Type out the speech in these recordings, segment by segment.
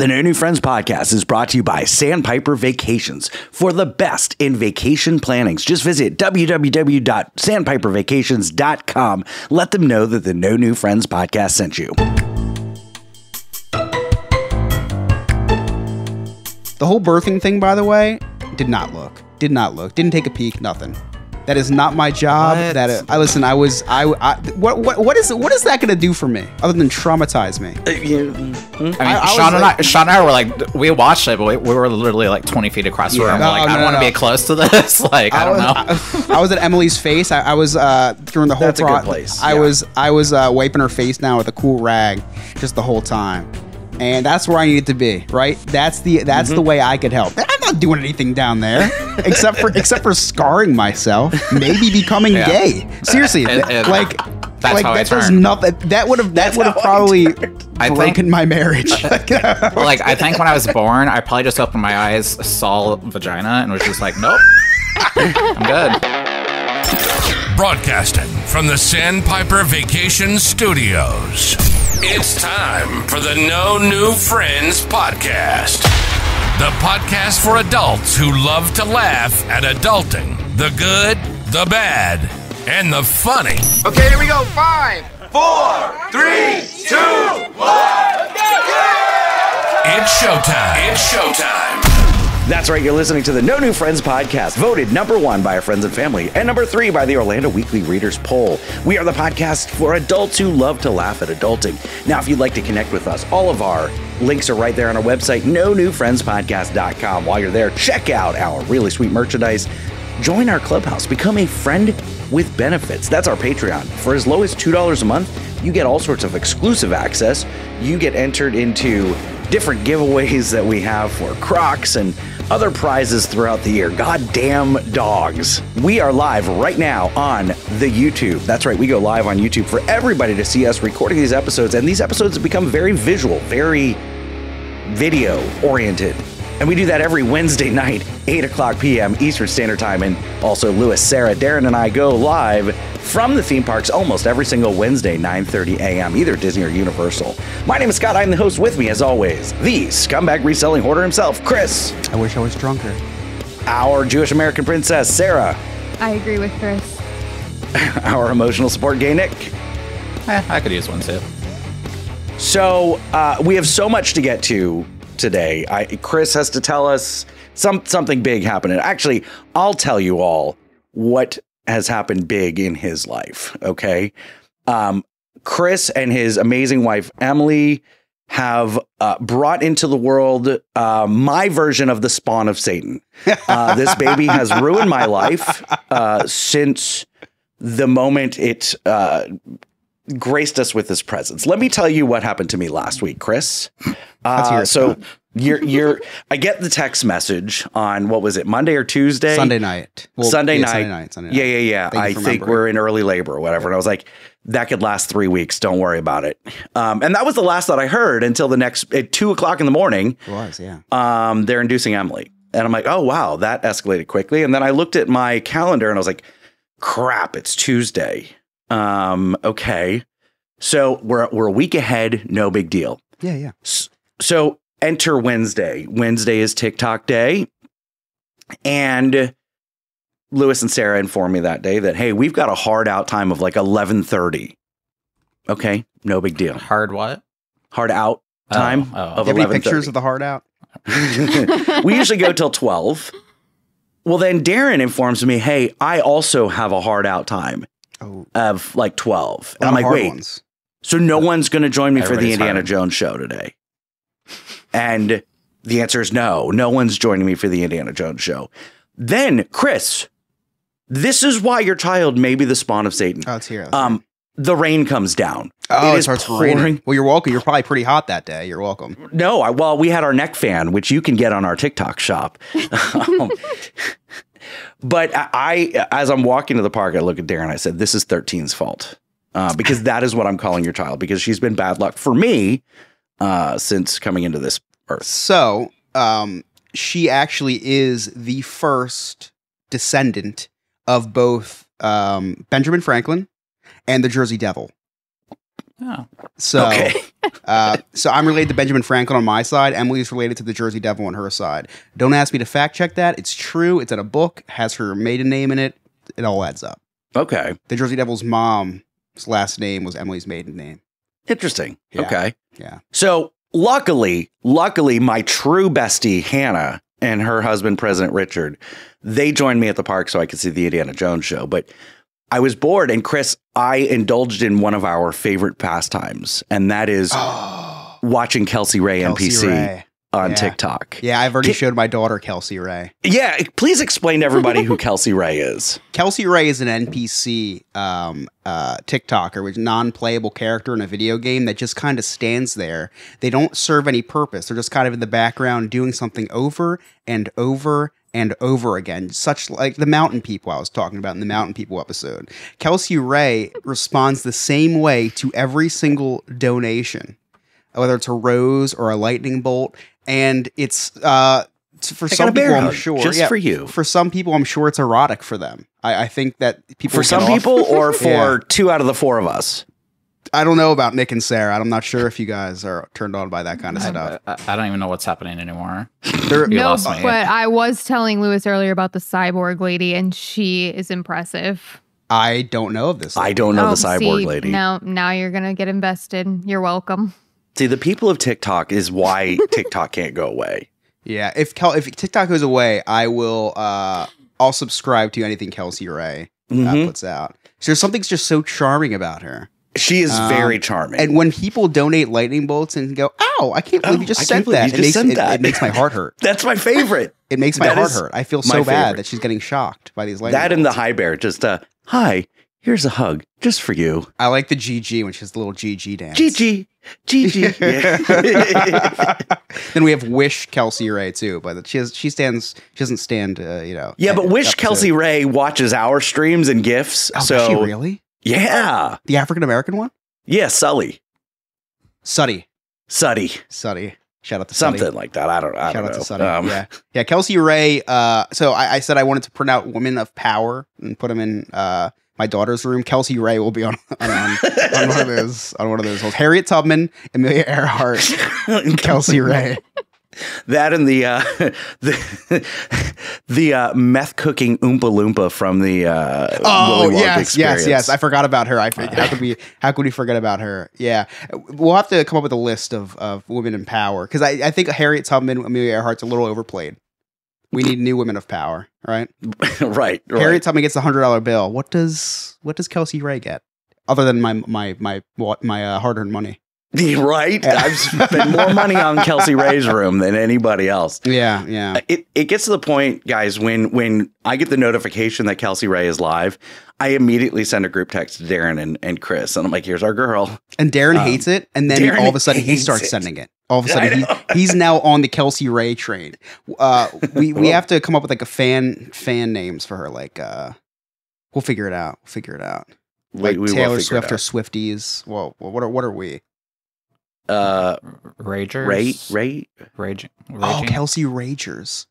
The No New Friends podcast is brought to you by Sandpiper Vacations. For the best in vacation plannings, just visit www.sandpipervacations.com. Let them know that the No New Friends podcast sent you. The whole birthing thing, by the way, did not look. Did not look. Didn't take a peek. Nothing. That is not my job. What? That I listen. I was. I. I what. What. What is. What is that going to do for me other than traumatize me? I mean, I- I Sean, and like- I, Sean and I were like, we watched it, but we, we were literally like 20 feet across the Yeah. room. No, like, no, I don't no, want to no. be close to this. like, I, don't was, know. I, I was at Emily's face. I, I was uh, during the whole. That's a good place, I yeah. was. I was uh, wiping her face down with a cool rag, just the whole time. And that's where I needed to be, right? That's the that's Mm-hmm. the way I could help. I'm not doing anything down there, except for except for scarring myself, maybe becoming Yeah. gay. Seriously, And- and like that's like how I that does nothing. That would have that would have how I probably I think- broken my marriage. like, I think when I was born, I probably just opened my eyes, saw vagina, and was just like, nope, I'm good. Broadcasting from the Sandpiper Vacation Studios. It's time for the No New Friends podcast. The podcast for adults who love to laugh at adulting the good, the bad, and the funny. Okay, here we go. Five, four, three, two. It's showtime. It's showtime. That's right, you're listening to the No New Friends podcast, voted number one by our friends and family, and number three by the Orlando Weekly Readers Poll. We are the podcast for adults who love to laugh at adulting. Now, if you'd like to connect with us, all of our links are right there on our website, no newfriendspodcast.com. While you're there, check out our really sweet merchandise. Join our clubhouse, become a friend with benefits. That's our Patreon. For as low as $2 a month, you get all sorts of exclusive access. You get entered into different giveaways that we have for Crocs and other prizes throughout the year. Goddamn dogs. We are live right now on the YouTube. That's right, we go live on YouTube for everybody to see us recording these episodes. And these episodes have become very visual, very video oriented. And we do that every Wednesday night, 8 o'clock p.m. Eastern Standard Time. And also, Lewis, Sarah, Darren, and I go live from the theme parks almost every single Wednesday, 9.30 a.m., either Disney or Universal. My name is Scott. I'm the host with me, as always, the scumbag reselling hoarder himself, Chris, I wish I was drunker. our Jewish American princess, Sarah, I agree with Chris. our emotional support gay, Nick. Eh, I could use one too. So uh, we have so much to get to today. I, Chris has to tell us some something big happening. Actually, I'll tell you all what has happened big in his life. Okay, um, Chris and his amazing wife Emily have uh, brought into the world uh, my version of the spawn of Satan. Uh, this baby has ruined my life uh, since the moment it uh, graced us with his presence. Let me tell you what happened to me last week, Chris. Uh, so you're you're I get the text message on what was it Monday or Tuesday? Sunday night. Well, Sunday yeah, night. Sunday night. Sunday night. Yeah, yeah, yeah. I think we're in early labor or whatever. And I was like, that could last three weeks. Don't worry about it. Um, and that was the last that I heard until the next at two o'clock in the morning. It was, yeah. Um, they're inducing Emily, and I'm like, oh wow, that escalated quickly. And then I looked at my calendar and I was like, crap, it's Tuesday. Um, okay, so we're we're a week ahead. No big deal. Yeah, yeah. So enter Wednesday. Wednesday is TikTok day. And Lewis and Sarah informed me that day that, hey, we've got a hard out time of like 1130. Okay, no big deal. Hard what? Hard out Oh, time oh. of Do you have any 11:30. pictures of the hard out? we usually go till 12. Well, then Darren informs me, hey, I also have a hard out time Oh, of like 12. And I'm like, wait, ones. So no one's going to join me for the Indiana hard. Jones show today. And the answer is no. No one's joining me for the Indiana Jones show. Then, Chris, this is why your child may be the spawn of Satan. Oh, it's here. Um, the rain comes down. oh, it it, starts pouring. raining. Well, you're welcome. You're probably pretty hot that day. You're welcome. No, I, well, we had our neck fan, which you can get on our TikTok shop. Um, but I, I, as I'm walking to the park, I look at Darren. I said, "This is 13's fault," uh, because that is what I'm calling your child because she's been bad luck for me uh, since coming into this earth. So, um, she actually is the first descendant of both um, Benjamin Franklin and the Jersey Devil. Oh. So, Okay. uh, so I'm related to Benjamin Franklin on my side. Emily's related to the Jersey Devil on her side. Don't ask me to fact check that. It's true. It's in a book. Has her maiden name in it. It all adds up. Okay. The Jersey Devil's mom's last name was Emily's maiden name. Interesting. Yeah. Okay. Yeah. So luckily, luckily, my true bestie Hannah and her husband President Richard, they joined me at the park so I could see the Indiana Jones show. But I was bored, and Chris, I indulged in one of our favorite pastimes, and that is watching Kelsey Ray Kelsey NPC Ray. on Yeah. TikTok. Yeah, I've already showed my daughter Kelsey Ray. Yeah, please explain to everybody who Kelsey Ray is. Kelsey Ray is an NPC um, uh, TikToker, which non-playable character in a video game that just kind of stands there. They don't serve any purpose. They're just kind of in the background doing something over and over and over again, such like the Mountain People I was talking about in the Mountain People episode. Kelsey Ray responds the same way to every single donation, whether it's a rose or a lightning bolt, and it's uh, for I some people, I'm sure, just for you. For some people, I'm sure it's erotic for them. I, I think that people For some people, or for Yeah. two out of the four of us. I don't know about Nick and Sarah. I'm not sure if you guys are turned on by that kind of stuff. I, I don't even know what's happening anymore. They're- You no, lost me. but I was telling Lewis earlier about the cyborg lady, and she is impressive. I don't know of this. I don't know Oh, the cyborg see, lady. Now, now you're gonna get invested. You're welcome. See, the people of TikTok is why TikTok can't go away. Yeah, if Kel- if TikTok goes away, I will. Uh, I'll subscribe to anything Kelsey Ray uh, Mhm. puts out. So there's something's just so charming about her. She is Um, very charming. And when people donate lightning bolts and go, "Ow, I can't believe Oh, you just I sent can't believe that," you it just makes sent it, that. it makes my heart hurt. That's my favorite. It makes my That heart hurt. I feel so bad favorite. that she's getting shocked by these lightning that and the high bear, just uh, hi, here's a hug just for you. I like the GG when she has the little GG dance. GG, GG. Then we have Wish Kelsey Ray too, but she has she stands she doesn't stand uh, you know. yeah, but wish to- Kelsey Ray watches our streams and gifs. Oh, so does she really? Yeah, The African American one? yeah, Sully, Suddy. Suddy, Suddy. Shout out to Suddy. something like that. I don't. I Shout don't out to Suddy. Um, yeah. Yeah, Kelsey Ray. Uh so I, I said I wanted to print out women of power and put them in uh my daughter's room. Kelsey Ray will be on on, on, on one of those on one of those. Harriet Tubman, Amelia Earhart, Kelsey Ray. That and the uh, the the uh, meth cooking Oompa Loompa from the uh, Oh Willy Wonka yes, experience. yes, yes. I forgot about her. I how could we how could we forget about her? Yeah, we'll have to come up with a list of, of women in power because I, I think Harriet Tubman, Amelia Earhart's a little overplayed. We need new women of power, right? right, right. Harriet Tubman gets a hundred dollar bill. What does what does Kelsey Ray get? Other than my my my my uh, hard earned money. right. I've spent more money on Kelsey Ray's room than anybody else. Yeah, yeah. It it gets to the point, guys, when when I get the notification that Kelsey Ray is live, I immediately send a group text to Darren and, and Chris, and I'm like, "Here's our girl." And Darren Um, hates it, and then Darren all of a sudden he starts it. sending it. All of a sudden he, he's now on the Kelsey Ray train. Uh, we we have to come up with like a fan fan names for her. Like uh, we'll figure it out. We'll figure it out. Like Taylor Swift or. Swifties. Well, what are what are we? Uh, Ragers. Ray Ray Raging. Oh, Kelsey Ragers.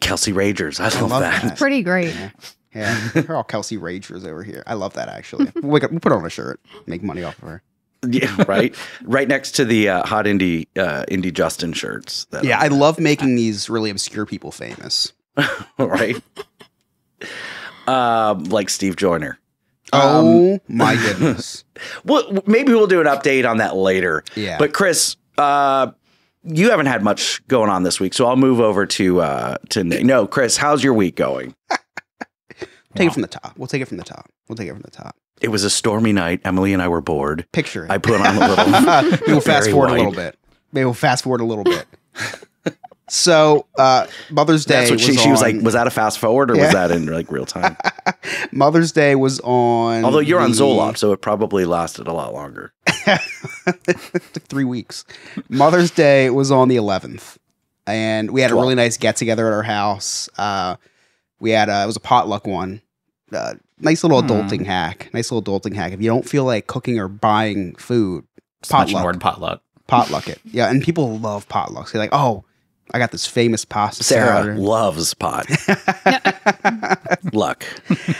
Kelsey Ragers. I I love, love that. that. Pretty great. Yeah, yeah. We're all Kelsey Ragers over here. I love that actually. We'll, we'll put on a shirt. Make money off of her. Yeah, right. right next to the uh, hot indie uh, indie Justin shirts. That Yeah, I love making these really obscure people famous. right. um, like Steve Joyner. Um, Oh my goodness. Well, maybe we'll do an update on that later. Yeah. But Chris, uh, you haven't had much going on this week, so I'll move over to uh, to No, Chris, how's your week going? Take it from the top. We'll take it from the top. We'll take it from the top. It was a stormy night. Emily and I were bored. Picture it. I put on a little. We'll fast forward a little bit. Maybe we'll fast forward a little bit. So uh, Mother's Day. That's what she, she was like. Was that a fast forward or Yeah. was that in like real time? Mother's Day was on. Although you're on the- Zoloft, so it probably lasted a lot longer. three weeks. Mother's Day was on the 11th, and we had a really nice get together at our house. Uh, we had a, it was a potluck one. Uh, nice little Hmm. adulting hack. Nice little adulting hack. If you don't feel like cooking or buying food, Just mention the potluck. word potluck. potluck it. Yeah, and people love potlucks. They're like, oh, I got this famous pasta Sarah starter. loves pot. Luck.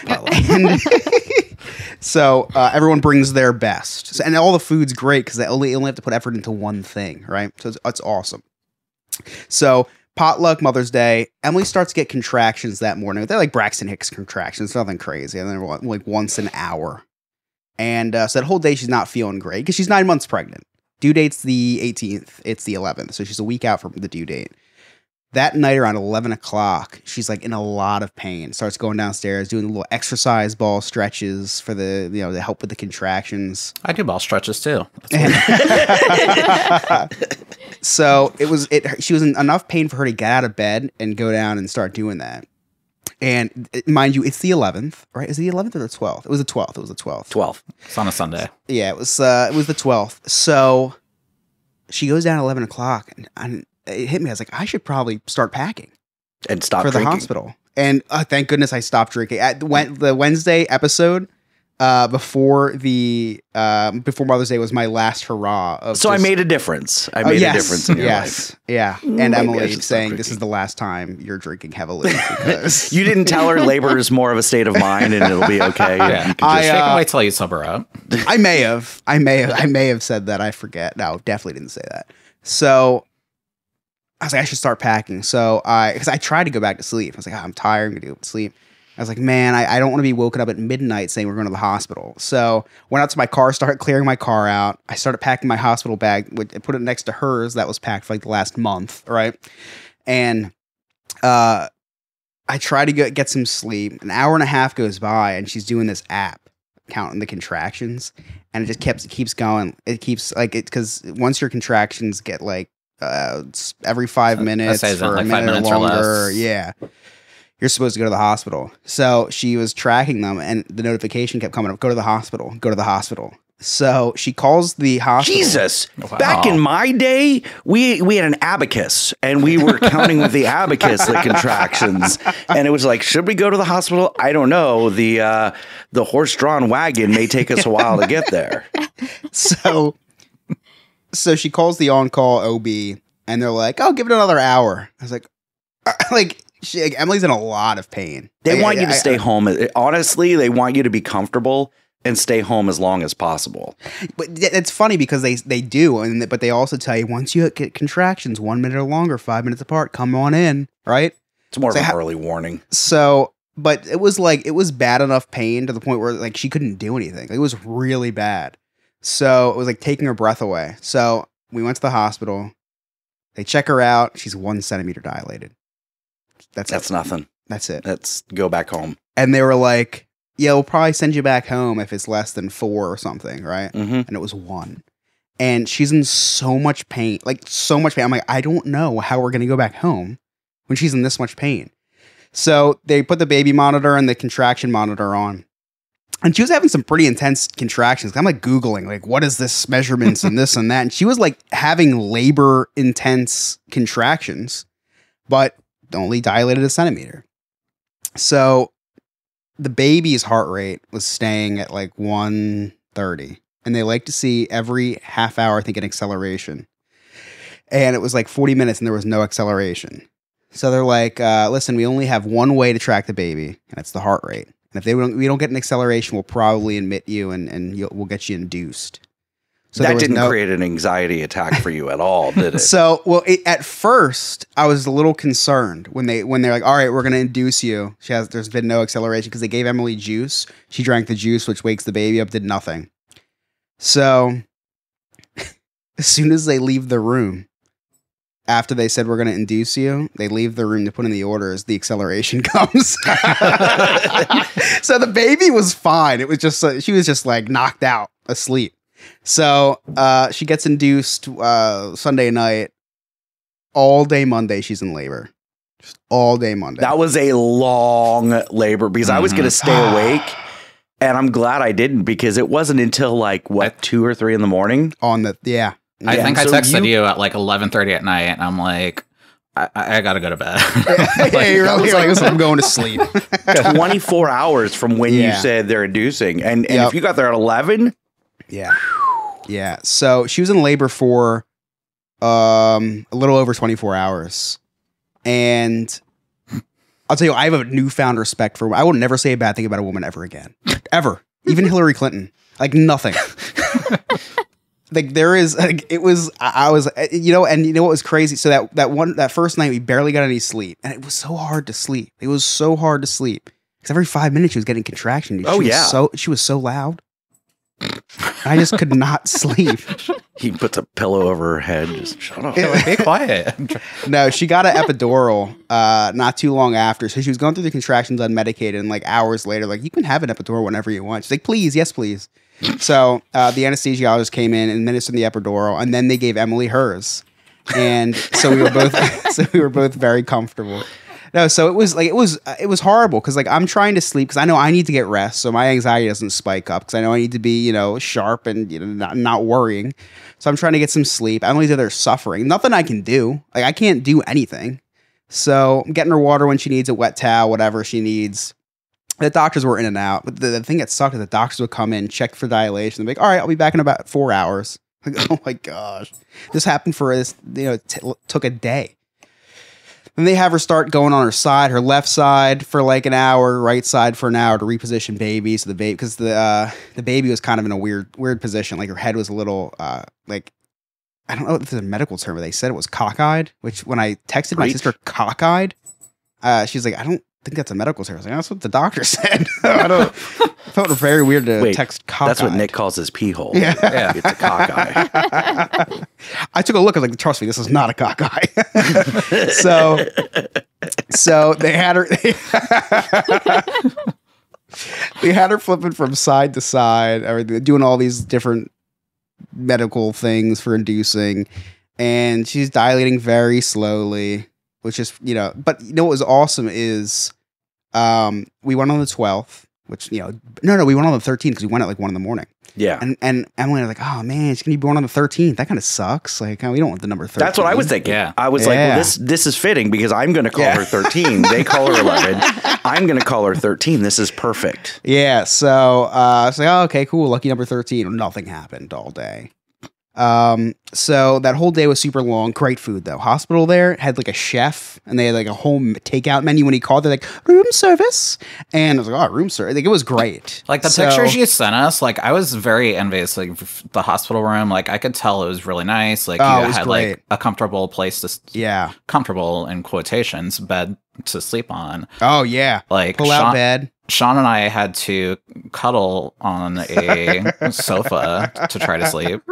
And so uh, everyone brings their best, so, and all the food's great because they only, only have to put effort into one thing, right? So it's, it's awesome. So potluck, Mother's Day. Emily starts to get contractions that morning. They're like Braxton Hicks contractions, nothing crazy, and they're like once an hour. And uh, so that whole day she's not feeling great because she's nine months pregnant. Due date's the 18th. It's the 11th, so she's a week out from the due date. That night around 11 o'clock, she's like in a lot of pain. Starts going downstairs, doing little exercise ball stretches for the, you know, to help with the contractions. I do ball stretches too. so it was, it, she was in enough pain for her to get out of bed and go down and start doing that. And uh, mind you, it's the 11th, right? Is it the 11th or the 12th? It was the 12th. It was the 12th. 12th. It's on a Sunday. Yeah, it was uh it was the twelfth. So she goes down at eleven o'clock and, and it hit me. I was like, I should probably start packing And stop for the hospital. And uh, thank goodness I stopped drinking. At the, the Wednesday episode, uh, before the um, before Mother's Day was my last hurrah of So I made a difference. I Oh, made yes, a difference in your yes, life. Yeah. And Maybe Emily saying this is the last time you're drinking heavily because You didn't tell her labor is more of a state of mind and it'll be okay. Yeah. You can I, just- They can uh, wait till you sober up. I may have. I may have. I may have said that. I forget. No, definitely didn't say that. So I was like, I should start packing. So I, because I tried to go back to sleep. I was like, "Ah, I'm tired. I'm gonna go to sleep. I was like, man, I, I don't want to be woken up at midnight saying we're going to the hospital. So went out to my car, started clearing my car out. I started packing my hospital bag, put it next to hers that was packed for like the last month, right? And uh, I try to get, get some sleep. An hour and a half goes by, and she's doing this app counting the contractions, and it just keeps it keeps going. It keeps like it because once your contractions get like uh every five minutes for like a five minute minutes or longer, yeah. You're supposed to go to the hospital. So she was tracking them, and the notification kept coming up: "Go to the hospital. Go to the hospital." So she calls the hospital. Jesus. Wow. Back in my day, we we had an abacus and we were counting with the abacus the contractions. And it was like, should we go to the hospital? I don't know. The uh the horse-drawn wagon may take us a while to get there. so so she calls the on-call OB and they're like, "Oh, give it another hour." I was like uh, like she, like, Emily's in a lot of pain. They Like, want you to I- stay home. Honestly, they want you to be comfortable and stay home as long as possible. But it's funny because they they do and but they also tell you once you get contractions 1 minute or longer, 5 minutes apart, come on in, right? It's more of an early warning. So, but it was like it was bad enough pain to the point where like she couldn't do anything. It was really bad. So it was like taking her breath away. So we went to the hospital. They check her out. She's one centimeter dilated. That's That's it. nothing. That's it. Let's go back home. And they were like, "Yeah, we'll probably send you back home if it's less than four or something, right?" hmm And it was one. And she's in so much pain, like so much pain. I'm like, I don't know how we're gonna go back home when she's in this much pain. So they put the baby monitor and the contraction monitor on. And she was having some pretty intense contractions. I'm like Googling, like, what is this measurements and this and that? And she was like having labor intense contractions, but only dilated a centimeter. So the baby's heart rate was staying at like 130. And they like to see every half hour, I think, an acceleration. And it was like 40 minutes and there was no acceleration. So they're like, uh, listen, we only have one way to track the baby, and it's the heart rate. And if they don't, we don't get an acceleration, we'll probably admit you and, and we'll get you induced. So that didn't no- create an anxiety attack for you at all, did it? So, well, it, at first, I was a little concerned when they when they're like, "All right, we're going to induce you." She has there's been no acceleration because they gave Emily juice. She drank the juice, which wakes the baby up. Did nothing. So, as soon as they leave the room, after they said we're going to induce you, they leave the room to put in the orders. The acceleration comes. so the baby was fine. It was just uh, she was just like knocked out, asleep. So uh, she gets induced uh, Sunday night. All day Monday, she's in labor. Just all day Monday. that was a long labor because I was going to stay awake. And I'm glad I didn't because it wasn't until like what two or three in the morning. on the yeah. I Yeah, think I texted you- you, at like 11:30 at night, and I'm like, I, I I gotta go to bed. yeah, you're that like, was you're like, like- I'm going to sleep. 24 hours from when you said they're inducing. And, and Yep. if you got there at 11, yeah, yeah. So she was in labor for um a little over 24 hours. and I'll tell you, I have a newfound respect for. I will never say a bad thing about a woman ever again, ever. Even Hillary Clinton, like nothing. like there is, like it was. I was, uh, you know, and you know what was crazy? So that that one that first night, we barely got any sleep, and it was so hard to sleep. It was so hard to sleep because every five minutes she was getting contraction. Dude. Oh, She yeah. so she was so loud. I just could not sleep. He puts a pillow over her head. Just shut up. Be quiet. No, she got an epidural uh, not too long after. So she was going through the contractions unmedicated, and like hours later, like you can have an epidural whenever you want. She's like, please, yes, please. So uh, the anesthesiologist came in and administered the epidural, and then they gave Emily hers, and so we were both so we were both very comfortable. No, so it was like it was uh, it was horrible because like I'm trying to sleep because I know I need to get rest, so my anxiety doesn't spike up because I know I need to be you know sharp and you know not, not worrying. So I'm trying to get some sleep. i'm Emily's there suffering. Nothing I can do. Like I can't do anything. So I'm getting her water when she needs a wet towel, whatever she needs. The doctors were in and out. But the, the thing that sucked is the doctors would come in, check for dilation, and be like, all right, I'll be back in about four hours. Like, oh my gosh. This happened for this, you know, t- took a day. Then they have her start going on her side, her left side for like an hour, right side for an hour to reposition baby. So the baby, because the uh, the baby was kind of in a weird weird position, like her head was a little uh, like I don't know if there's a medical term, but they said it was cockeyed. Which when I texted my Breech? sister cockeyed, uh, she's like, I don't think that's a medical. Like, that's what the doctor said. I don't. I felt very weird to Wait, text cockeyed. That's what Nick calls his pee hole. Yeah. Yeah. It's a cockeye. I took a look. I was like, trust me, this is not a cockeye. so, so they had her. They, had her flipping from side to side, everything, doing all these different medical things for inducing, and she's dilating very slowly, which is you know. But you know what was awesome is, um, we went on the twelfth. Which you know, no, no, we went on the 13th because we went at like one in the morning. Yeah. And and Emily was like, oh man, she's gonna be born on the 13th. That kind of sucks. Like, we don't want the number 13. That's what I was thinking. Yeah. I was like, well, this this is fitting because I'm going to call Yeah. her 13. They call her 11. I'm going to call her 13. This is perfect. Yeah. So uh, it's like, oh, okay, cool. Lucky number 13. Nothing happened all day. Um, so that whole day was super long. Great food though. Hospital there had like a chef and they had like a home takeout menu. When he called, they're like room service, and I was like, oh, room service. Like it was great. Like the So- pictures you sent us, like I was very envious. Like the hospital room, like I could tell it was really nice. Like Oh, it you had great. like a comfortable place to, Yeah. comfortable in quotations, bed to sleep on. Oh yeah. Like Pull out Sean, bed. Sean and I had to cuddle on a sofa to try to sleep.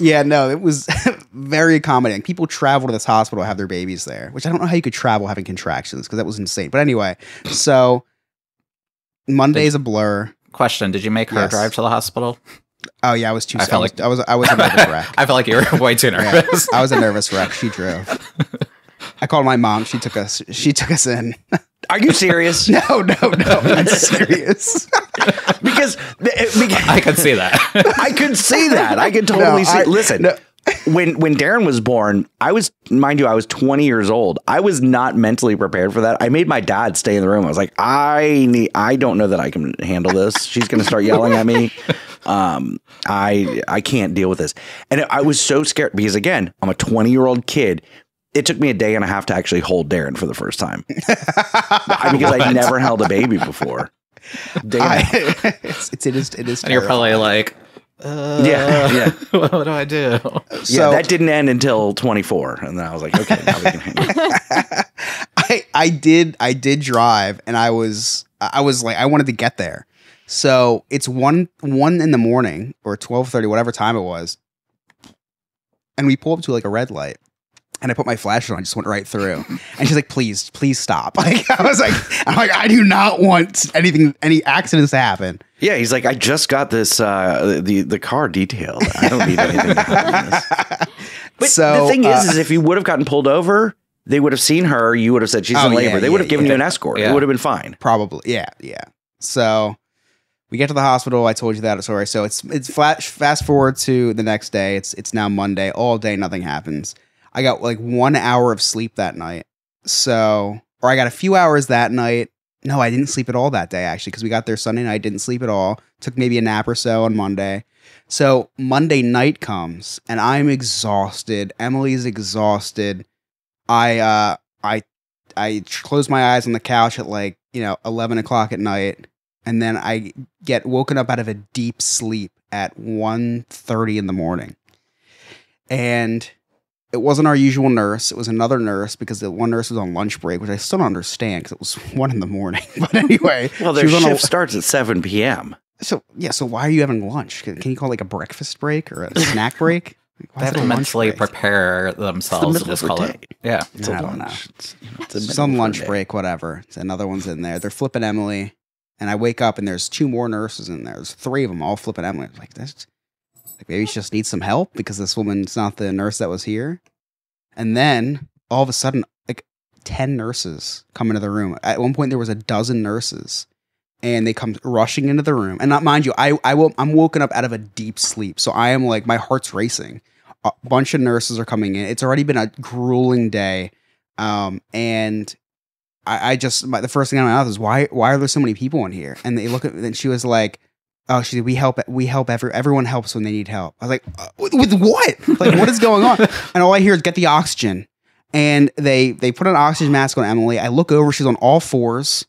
Yeah, no, it was very accommodating. People travel to this hospital to have their babies there, which I don't know how you could travel having contractions because that was insane. But anyway, so Monday's a blur. Question: Did you make her Yes. drive to the hospital? Oh yeah, I was too. I I, felt was, like- I was I was a nervous wreck. I felt like you were way too Yeah, nervous. I was a nervous wreck. She drove. I called my mom. She took us. She took us in. Are you serious? No, no, no. I'm serious. because, because I could see that. I could see that. I could totally No, see. I- Listen, no. when when Darren was born, I was, mind you, I was 20 years old. I was not mentally prepared for that. I made my dad stay in the room. I was like, I need, I don't know that I can handle this. She's going to start yelling at me. Um, I I can't deal with this. And I was so scared because again, I'm a 20 year old kid. It took me a day and a half to actually hold Darren for the first time because I What? never held a baby before. Day and a half. I, it's, it's it is it is. and you're probably like, uh, Yeah, yeah. what do I do? yeah, So- that didn't end until 24, and then I was like, okay, now we can hang out. I I did I did drive and I was I was like I wanted to get there. So it's one one in the morning or twelve thirty, whatever time it was. And we pull up to like a red light. And I put my flashlight on, just went right through. And she's like, please, please stop. Like I was like, I'm like, I do not want anything, any accidents to happen. Yeah, he's like, I just got this uh, the the car detailed. I don't need anything to happen. in this." But So, the thing uh, is, is if you would have gotten pulled over, they would have seen her. You would have said she's Oh, in yeah, labor. they yeah, would have given yeah. you an escort. Yeah. It would have been fine. Probably, yeah, yeah. So we get to the hospital. I told you that story. So it's it's flash fast forward to the next day. It's it's now Monday. All day, nothing happens. I got like one hour of sleep that night. So, or I got a few hours that night. No, I didn't sleep at all that day actually because we got there Sunday night. Didn't sleep at all. Took maybe a nap or so on Monday. So Monday night comes and I'm exhausted. Emily's exhausted. I uh I I close my eyes on the couch at like you know eleven o'clock at night, and then I get woken up out of a deep sleep at 1.30 in the morning, and it wasn't our usual nurse. It was another nurse because the one nurse was on lunch break, which I still don't understand because it was one in the morning. But anyway, Well, she their was on a- shift starts at 7 p.m. so yeah, so why are you having lunch? Can, can you call it like a breakfast break or a snack break? Like, why They have to mentally break? prepare themselves to middle just call day. it. Yeah. It's a I don't lunch. It's, you know, it's the some lunch day. break, whatever. It's another one's in there. They're flipping Emily, and I wake up and there's two more nurses in there. There's three of them all flipping Emily. I'm like that's like maybe she just needs some help because this woman's not the nurse that was here. And then all of a sudden, like ten nurses come into the room. At one point, there was a dozen nurses. And they come rushing into the room, and not mind you, I I will I'm woken up out of a deep sleep, so I am like my heart's racing. A bunch of nurses are coming in. It's already been a grueling day, um, and I, I just my, the first thing out of my mouth is why why are there so many people in here? And they look at and she was like, oh, she said, we help we help every everyone helps when they need help. I was like, uh, with, with what? Like what is going on? And all I hear is get the oxygen. And they they put an oxygen mask on Emily. I look over, she's on all fours.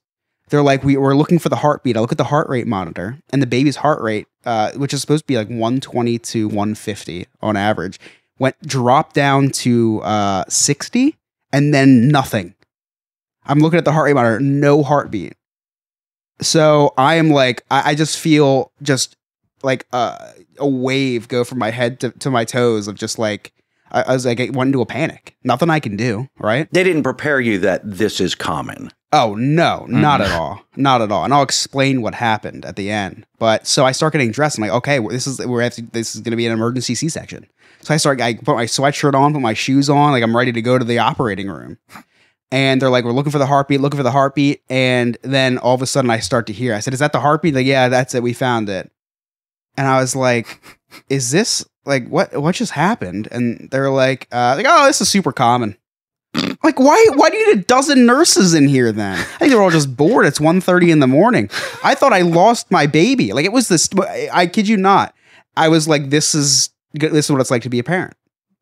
They're like, we were looking for the heartbeat. I look at the heart rate monitor, and the baby's heart rate, uh, which is supposed to be like 120 to 150 on average, went dropped down to uh, 60 and then nothing. I'm looking at the heart rate monitor, no heartbeat. So I am like, I, I just feel just like uh, a wave go from my head to, to my toes of just like, I, I was like, I went into a panic. Nothing I can do, right? They didn't prepare you that this is common. Oh no, not at all, not at all. And I'll explain what happened at the end. But so I start getting dressed. I'm like, okay, well, this is we're have to, this is going to be an emergency C-section. So I start. I put my sweatshirt on, put my shoes on, like I'm ready to go to the operating room. And they're like, we're looking for the heartbeat, looking for the heartbeat. And then all of a sudden, I start to hear. I said, "Is that the heartbeat?" Like, yeah, that's it. We found it. And I was like, "Is this like what? What just happened?" And they're like, uh, "Like, oh, this is super common." Like why why do you need a dozen nurses in here then? I think they're all just bored. It's 1.30 in the morning. I thought I lost my baby. Like it was this I kid you not. I was like this is this is what it's like to be a parent.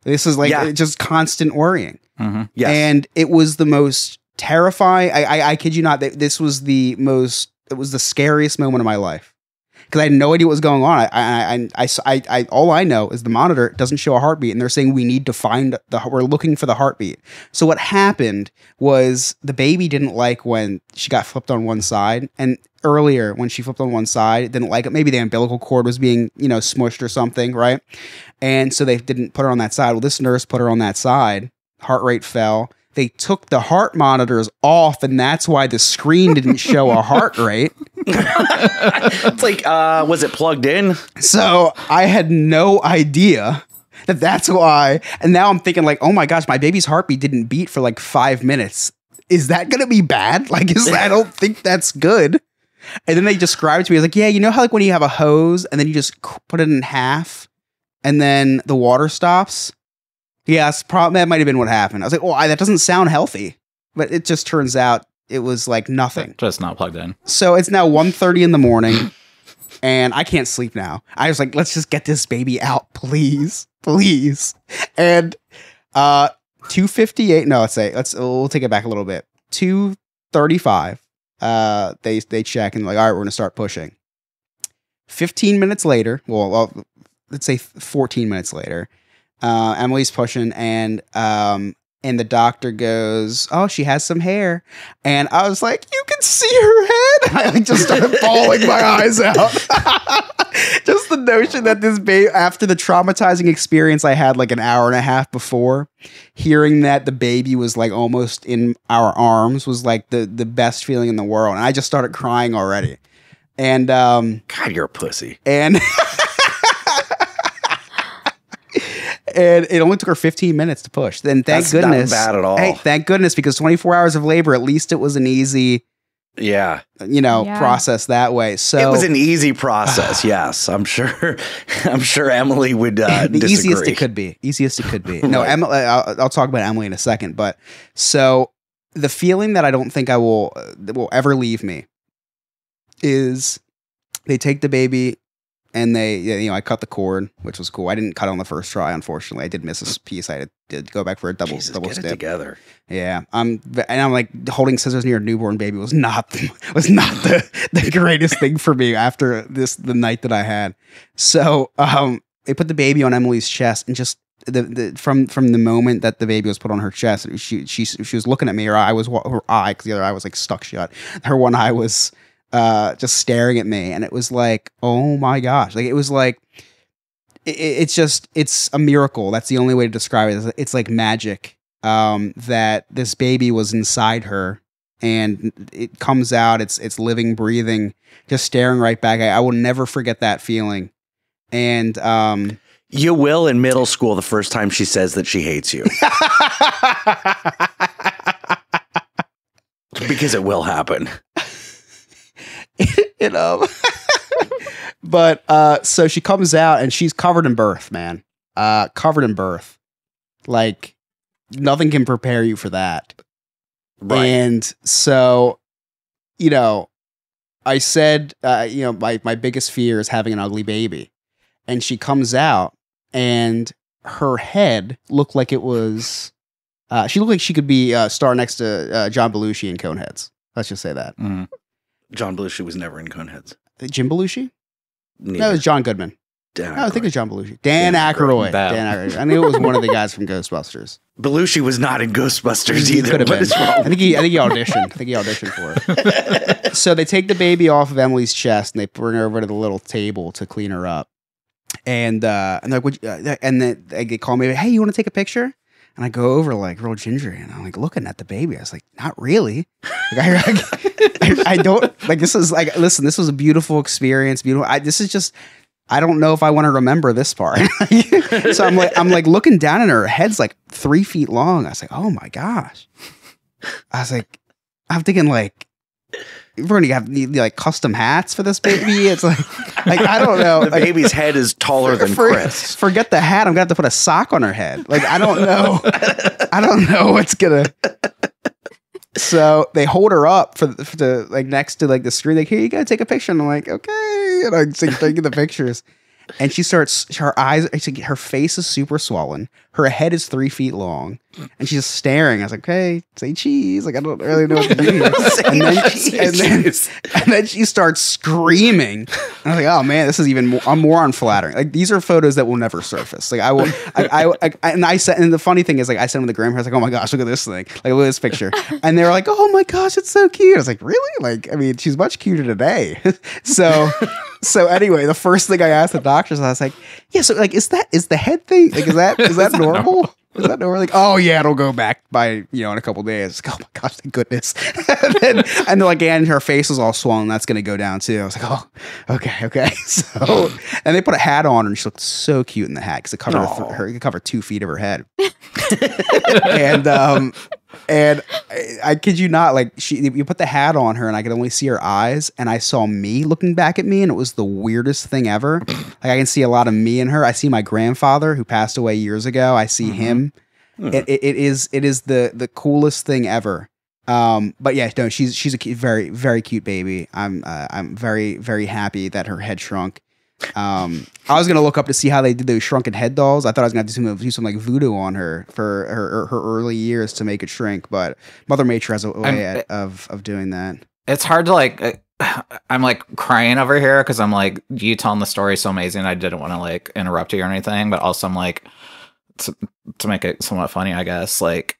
This is like Yeah. just constant worrying. Hmm Yes. And it was the most terrifying. I, I, I kid you not. This was the most. It was the scariest moment of my life because I had no idea what was going on. I, I, I, I, I, I, all I know is the monitor doesn't show a heartbeat, and they're saying we need to find the. We're looking for the heartbeat. So what happened was the baby didn't like when she got flipped on one side, and earlier when she flipped on one side, didn't like it. Maybe the umbilical cord was being you know smushed or something, right? And so they didn't put her on that side. Well, this nurse put her on that side. Heart rate fell. They took the heart monitors off, and that's why the screen didn't show a heart rate. it's like, uh, was it plugged in? So I had no idea that that's why. And now I'm thinking, like, oh my gosh, my baby's heartbeat didn't beat for like five minutes. Is that going to be bad? Like, is I don't think that's good. And then they described to me, I was like, yeah, you know how like when you have a hose and then you just put it in half and then the water stops? Yes, probably that might have been what happened. I was like, oh, I, that doesn't sound healthy. But it just turns out it was like nothing. Just not plugged in. So it's now 1.30 in the morning and I can't sleep now. I was like, let's just get this baby out, please. Please. And uh 258, no, let's say, let's we'll take it back a little bit. 235. Uh they they check and like, all right, we're gonna start pushing. 15 minutes later, well, well let's say 14 minutes later, uh Emily's pushing and um and the doctor goes, "Oh, she has some hair," and I was like, "You can see her head." I like just started bawling my eyes out. just the notion that this baby, after the traumatizing experience I had like an hour and a half before, hearing that the baby was like almost in our arms was like the the best feeling in the world, and I just started crying already. And um, God, you're a pussy. and and it only took her 15 minutes to push. Then thank That's not goodness, bad at all. Hey, thank goodness because 24 hours of labor, at least it was an easy, Yeah. you know, Yeah. process that way. So it was an easy process. yes. I'm sure. I'm sure Emily would uh, the disagree. easiest it could be. Easiest it could be. No, Right. Emily. I'll, I'll talk about Emily in a second. But so the feeling that I don't think I will uh, will ever leave me is they take the baby and they you know I cut the cord, which was cool. I didn't cut on the first try, unfortunately. I did miss a piece. I did, go back for a double Jesus, double get it step. together. Yeah, um, and I'm like holding scissors near a newborn baby was not was not the the greatest thing for me after this the night that I had. So um, they put the baby on Emily's chest and just the, the from from the moment that the baby was put on her chest, she she she was looking at me. Her eye was her eye because the other eye was like stuck shut. Her one eye was uh just staring at me, and it was like, oh my gosh, like it was like it, it's just it's a miracle. That's the only way to describe it. It's- It's like magic um, that this baby was inside her, and it comes out. It's it's living, breathing, just staring right back. I, I will never forget that feeling. And um, You will in middle school the first time she says that she hates you because it will happen. you know. but uh, so she comes out and she's covered in birth, man. Uh, covered in birth. Like nothing can prepare you for that. And so, you know, I said, uh, you know, my, my biggest fear is having an ugly baby. And she comes out and her head looked like it was, uh, she looked like she could be uh, star next to uh, John Belushi in Coneheads. Let's just say that. Mm. John Belushi was never in Coneheads. Jim Belushi? Neither. No, it was John Goodman. Dan No, I think Aykroyd. it was John Belushi. Dan, Dan Aykroyd. Aykroyd. Dan Aykroyd. I knew it was one of the guys from Ghostbusters. Belushi was not in Ghostbusters He either. could have been. I think he. I think he auditioned. I think he auditioned for it. so they take the baby off of Emily's chest and they bring her over to the little table to clean her up. And uh, and they're like, Would you, uh, and then they call me. Hey, you want to take a picture? And I go over like real gingery, and I'm like looking at the baby. I was like, not really. Like, I, I, I don't like this is like listen. This was a beautiful experience. Beautiful. I, this is just. I don't know if I want to remember this part. so I'm like, I'm like looking down her. Her head's like three feet long. I was like, oh my gosh. I was like, I'm thinking like, we're gonna have like custom hats for this baby. It's like, like I don't know. The Like, baby's head is taller than for- Chris. Forget the hat. I'm gonna have to put a sock on her head. Like I don't know. I don't know what's gonna. So they hold her up for the, for the like next to like the screen. Like here, you gotta take a picture. And I'm like, okay, and I'm like, taking the pictures. And she starts. Her eyes. Her face is super swollen. Her head is three feet long, and she's just staring. I was like, okay, say cheese. Like I don't really know what to do. And then, and then, and then she starts screaming. And I was like, oh man, this is even more, I'm more unflattering. Like these are photos that will never surface. Like I will, I, I, I and I said, and the funny thing is, like I sent them to the grandparents, like, oh my gosh, look at this thing, like look at this picture, and they were like, oh my gosh, it's so cute. I was like, really? Like, I mean, she's much cuter today. so, so anyway, the first thing I asked the doctors, I was like, yeah, so like, is that is the head thing? Like, is that is that normal? Is that normal? Like, oh yeah, it'll go back by you know in a couple days. Like, oh my gosh, thank goodness. and, then, and like, and her face was all swollen. That's gonna go down too. I was like, oh, okay, okay. So, and they put a hat on her, and she looked so cute in the hat because it covered her, it covered two feet of her head. and um, and I, I kid you not, like she, you put the hat on her, and I could only see her eyes, and I saw me looking back at me, and it was the weirdest thing ever. like I can see a lot of me in her. I see my grandfather who passed away years ago. I see him. It, it, it is it is the the coolest thing ever. Um, but yeah, no, she's she's a cute, very very cute baby. I'm uh, I'm very very happy that her head shrunk. Um, I was gonna look up to see how they did those shrunken head dolls. I thought I was gonna have to do some, do some like voodoo on her for her her early years to make it shrink. But Mother Nature has a way at, of of doing that. It's hard to like. I'm like crying over here because I'm like you telling the story so amazing. I didn't want to like interrupt you or anything, but also I'm like to, to make it somewhat funny, I guess. Like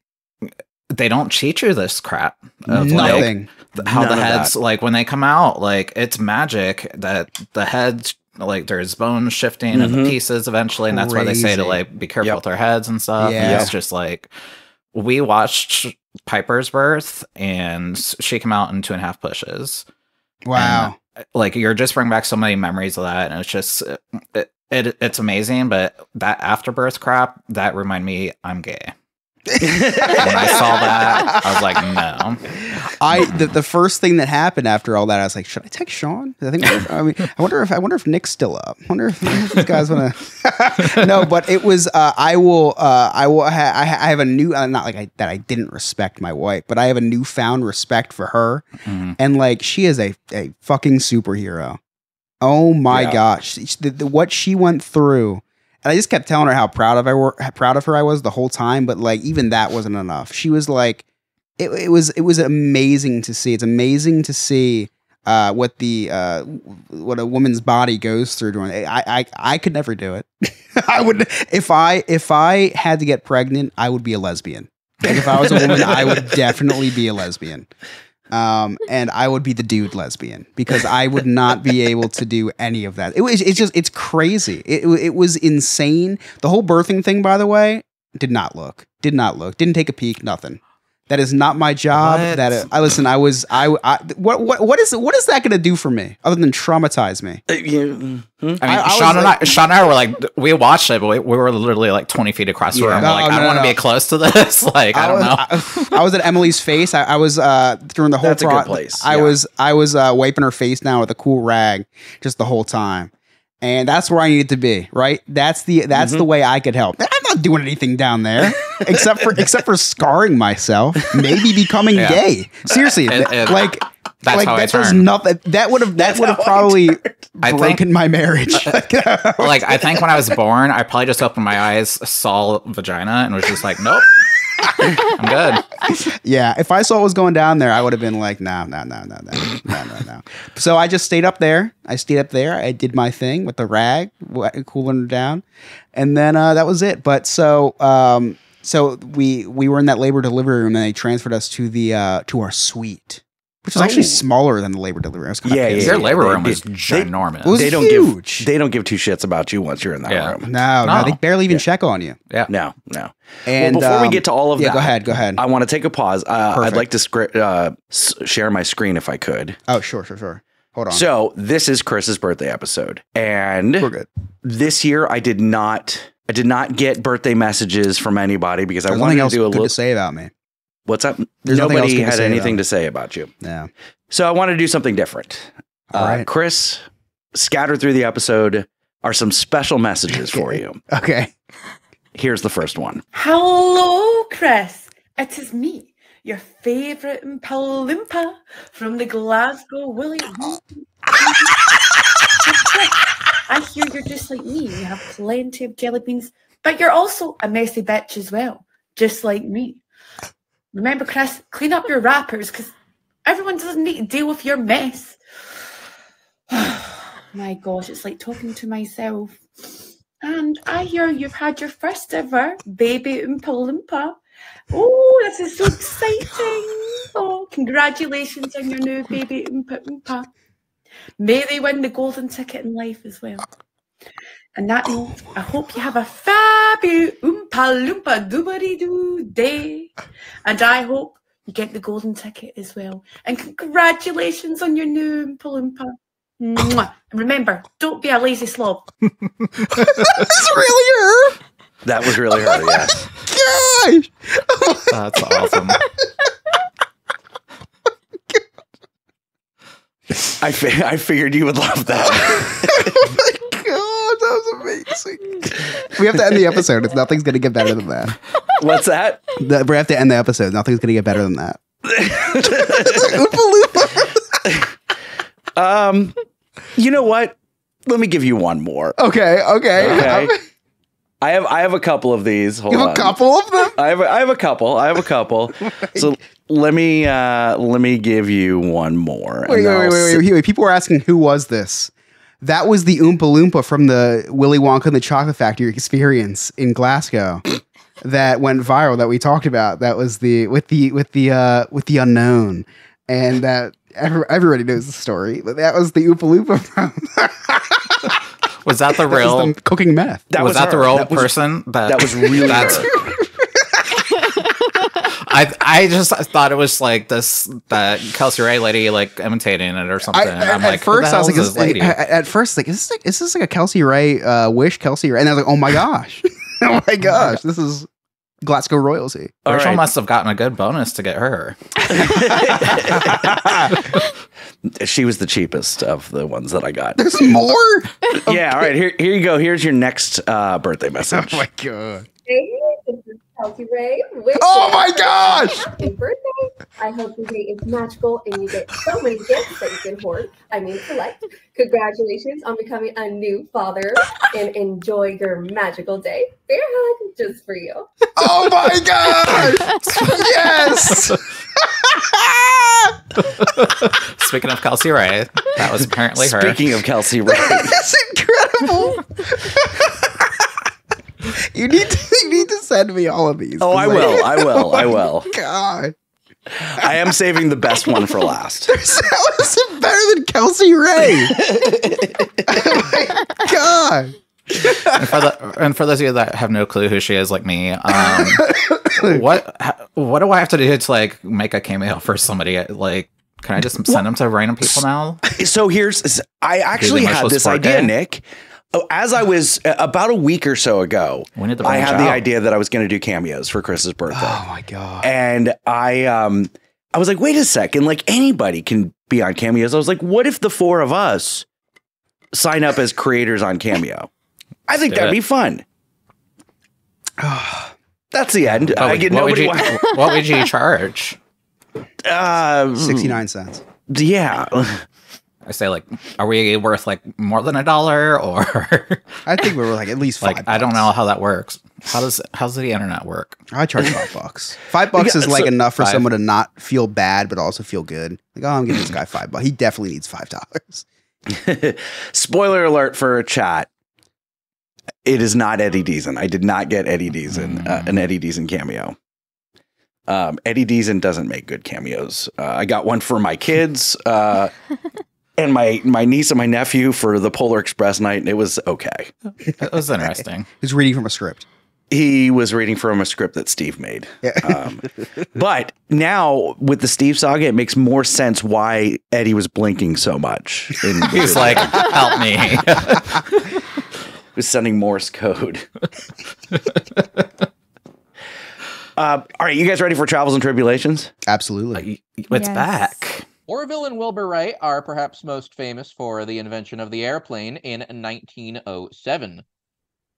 they don't cheat you this crap of like Nothing. th- how None the heads like when they come out like it's magic that the heads like there's bones shifting and Mhm. the pieces eventually and that's why they say to like be careful Yep. with our heads and stuff and Yeah. it's just like we watched piper's birth and she came out in two and a half pushes Wow. like you're just bringing back so many memories of that and it's just it, it it's amazing but that afterbirth crap that remind me i'm gay when i saw that i was like no I the, the first thing that happened after all that, I was like, should I text Sean? I think I mean, I wonder if I wonder if Nick's still up. I wonder if, if these guys want to. no, but it was. Uh, I will. Uh, I will. Ha- I, ha- I have a new. Uh, not like I, that. I didn't respect my wife, but I have a newfound respect for her, Mhm. and like she is a a fucking superhero. Oh my Yeah. gosh, the, the- what she went through, and I just kept telling her how proud of I were, how proud of her I was the whole time. But like, even that wasn't enough. She was like, it, it was it was amazing to see. It's amazing to see uh, what the uh, what a woman's body goes through. During I I I could never do it. I would if I if I had to get pregnant, I would be a lesbian. Like if I was a woman, I would definitely be a lesbian. Um, and I would be the dude lesbian because I would not be able to do any of that. It was it's just it's crazy. It it was insane. The whole birthing thing, by the way, did not look, did not look, didn't take a peek, nothing. That is not my job. What? That I listen. I was I, I what what what is what is that going to do for me other than traumatize me? Uh, you- hmm? I mean, I- I was Sean and like- I, Sean and I were like, we watched it, but we, we were literally like 20 feet across the Yeah. room. No, like, no, I don't no, want to no. be close to this. like, I, don't was, know. I, I was at Emily's face. I, I was uh during the whole That's a good place, I yeah. was I was uh, wiping her face down with a cool rag just the whole time. And that's where I needed to be, right? That's the that's Mm-hmm. the way I could help. I'm not doing anything down there except for except for scarring myself, maybe becoming Yeah. gay. Seriously, And- and like that's like how I that does turned. nothing. That would have that would have how I probably I think- broken my marriage. like, I think when I was born, I probably just opened my eyes, saw vagina, and was just like, nope, I'm good. Yeah, if I saw what was going down there, I would have been like, no, no, no, no, no, no, no, no. So I just stayed up there. I stayed up there. I did my thing with the rag, cooling her down, and then uh, that was it. But so, um, so we we were in that labor delivery room, and they transferred us to the uh, to our suite, which was actually Oh. smaller than the labor delivery. I was kinda Yeah, pissed. yeah, Their labor they room was did- they- ginormous. It was they don't huge. give they don't give two shits about you once you're in that Yeah. room. No, no, No. they barely even check on you. yeah. No, no. And well, before we um, get to all of yeah, that, go ahead, go ahead. I want to take a pause. Uh, I'd like to scri- uh, s- share my screen if I could. oh, sure, sure, sure. Hold on. So this is Chris's birthday episode, and we're good. this year I did not. I did not get birthday messages from anybody because I wanted nothing to do a little. to say about me. What's up? There's nothing else Nobody to had anything to say about you. Yeah. So I wanted to do something different. All Uh, right. Chris, scattered through the episode are some special messages for you. Okay. Here's the first one. Hello, Chris. It is me, your favourite Impalimpa from the Glasgow Willie. I hear you're just like me. You have plenty of jelly beans, but you're also a messy bitch as well, just like me. Remember, Chris, clean up your wrappers because everyone doesn't need to deal with your mess. My gosh, it's like talking to myself. And I hear you've had your first ever baby Oompa Loompa. Oh, this is so exciting. Oh, congratulations on your new baby Oompa Oompa. May they win the golden ticket in life as well. And that note, I hope you have a fabulous Oompa Loompa doobity doo day. And I hope you get the golden ticket as well. And congratulations on your new Oompa Loompa. Mwah. And remember, don't be a lazy slob. That's really her. That was really her. Yeah. Oh gosh. Oh, that's awesome. I, fi- I figured you would love that. oh my god, that was amazing. We have to end the episode. If nothing's gonna get better than that. What's that? The- we have to end the episode. Nothing's gonna get better than that. Um, you know what? Let me give you one more. okay, okay. Okay. I have I have a couple of these. Hold You have on. a couple of them. I have a, I have a couple. I have a couple. so let me uh let me give you one more. Wait, wait, wait, wait, wait, wait. People were asking who was this. That was the Oompa Loompa from the Willy Wonka and the Chocolate Factory experience in Glasgow. that went viral that we talked about. That was the with the with the uh with the unknown. And that every, everybody knows the story. But that was the Oompa Loompa from Was that the that was real? cooking meth. That was, was that the real That was- person? That that was really That's. her. I I just thought it was like this that Kelsey Ray lady like imitating it or something. I, and at, I'm at like, first, I was like, hell is, is this lady? at, at first, like, is this like, is this like a Kelsey Ray uh, wish Kelsey Ray? And I was like, oh my gosh, oh my gosh, this is Glasgow royalty. All Rachel right. must have gotten a good bonus to get her. She was the cheapest of the ones that I got. There's more. yeah. All right. Here here you go. Here's your next uh, birthday message. Oh my god. Hey, this is Kelsey Ray. Wishing Oh my gosh! Happy birthday. I hope your day is magical and you get so many gifts that you can hoard. I mean, collect. Congratulations on becoming a new father and enjoy your magical day. Bear hug just for you. Oh my god! yes! Speaking of Kelsey Ray, that was apparently her. Speaking of Kelsey Ray, That's incredible. You need to you need to send me all of these. oh, I 'cause will, I will, I will. God, I am saving the best one for last. that was better than Kelsey Ray. oh my God. and, for the, and for those of you that have no clue who she is, like me, um, what what do I have to do to like make a cameo for somebody? Like, can I just send them to random people now? So here's, I actually had this idea, day? Nick. Oh, As I was uh, about a week or so ago, We need to I branch had the idea that I was going to do cameos for Chris's birthday. Oh my God. and I um I was like, wait a second, like anybody can be on cameos. I was like, what if the four of us sign up as creators on Cameo? I think that'd it. be fun. That's the end. What I would, get what, would nobody. you, what would you charge? uh, 69 cents. Yeah. I say like, are we worth like more than a dollar or I think we were like at least five. like I don't know how that works. How does how's the internet work? I charge five bucks. Five bucks is like so- enough for Five. someone to not feel bad, but also feel good. Like, oh, I'm giving this guy five bucks. He definitely needs five dollars. Spoiler alert for a chat. It is not Eddie Deezen. I did not get Eddie Deezen, uh, an Eddie Deezen cameo. Um, Eddie Deezen doesn't make good cameos. Uh, I got one for my kids uh, and my my niece and my nephew for the Polar Express night, and it was okay. It was interesting. He's reading from a script. He was reading from a script that Steve made. Yeah. Um, but now with the Steve saga, it makes more sense why Eddie was blinking so much. In the He's video. like, help me. He was sending Morse code. uh, all right, you guys ready for travels and tribulations? Absolutely. it's Yes. back. Orville and Wilbur Wright are perhaps most famous for the invention of the airplane in 1907.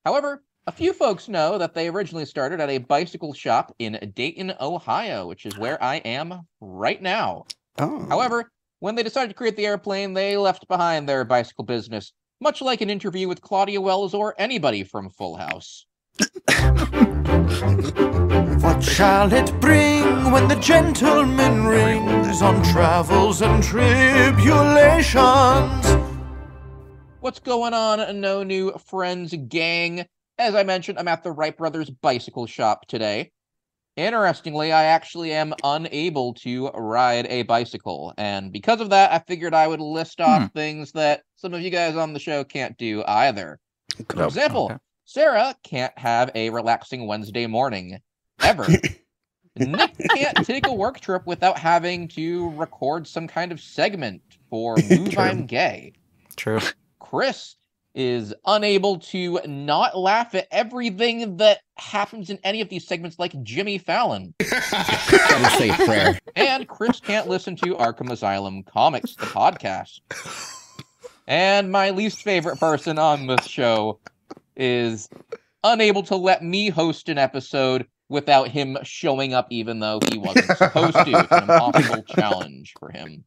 However, a few folks know that they originally started at a bicycle shop in Dayton, Ohio, which is where I am right now. Oh. However, when they decided to create the airplane, they left behind their bicycle business, much like an interview with Claudia Wells or anybody from Full House. What shall it bring when the gentleman rings on travels and tribulations? What's going on, No New Friends gang? As I mentioned, I'm at the Wright Brothers Bicycle Shop today. Interestingly, I actually am unable to ride a bicycle. And because of that, I figured I would list off Hmm. things that some of you guys on the show can't do either. For example, Okay. Sarah can't have a relaxing Wednesday morning ever. Nick can't take a work trip without having to record some kind of segment for Move I'm Gay. True. Chris is unable to not laugh at everything that happens in any of these segments, like Jimmy Fallon. say a prayer. And Chris can't listen to Arkham Asylum Comics, the podcast. And my least favorite person on this show is unable to let me host an episode without him showing up, even though he wasn't supposed to. It's an impossible challenge for him.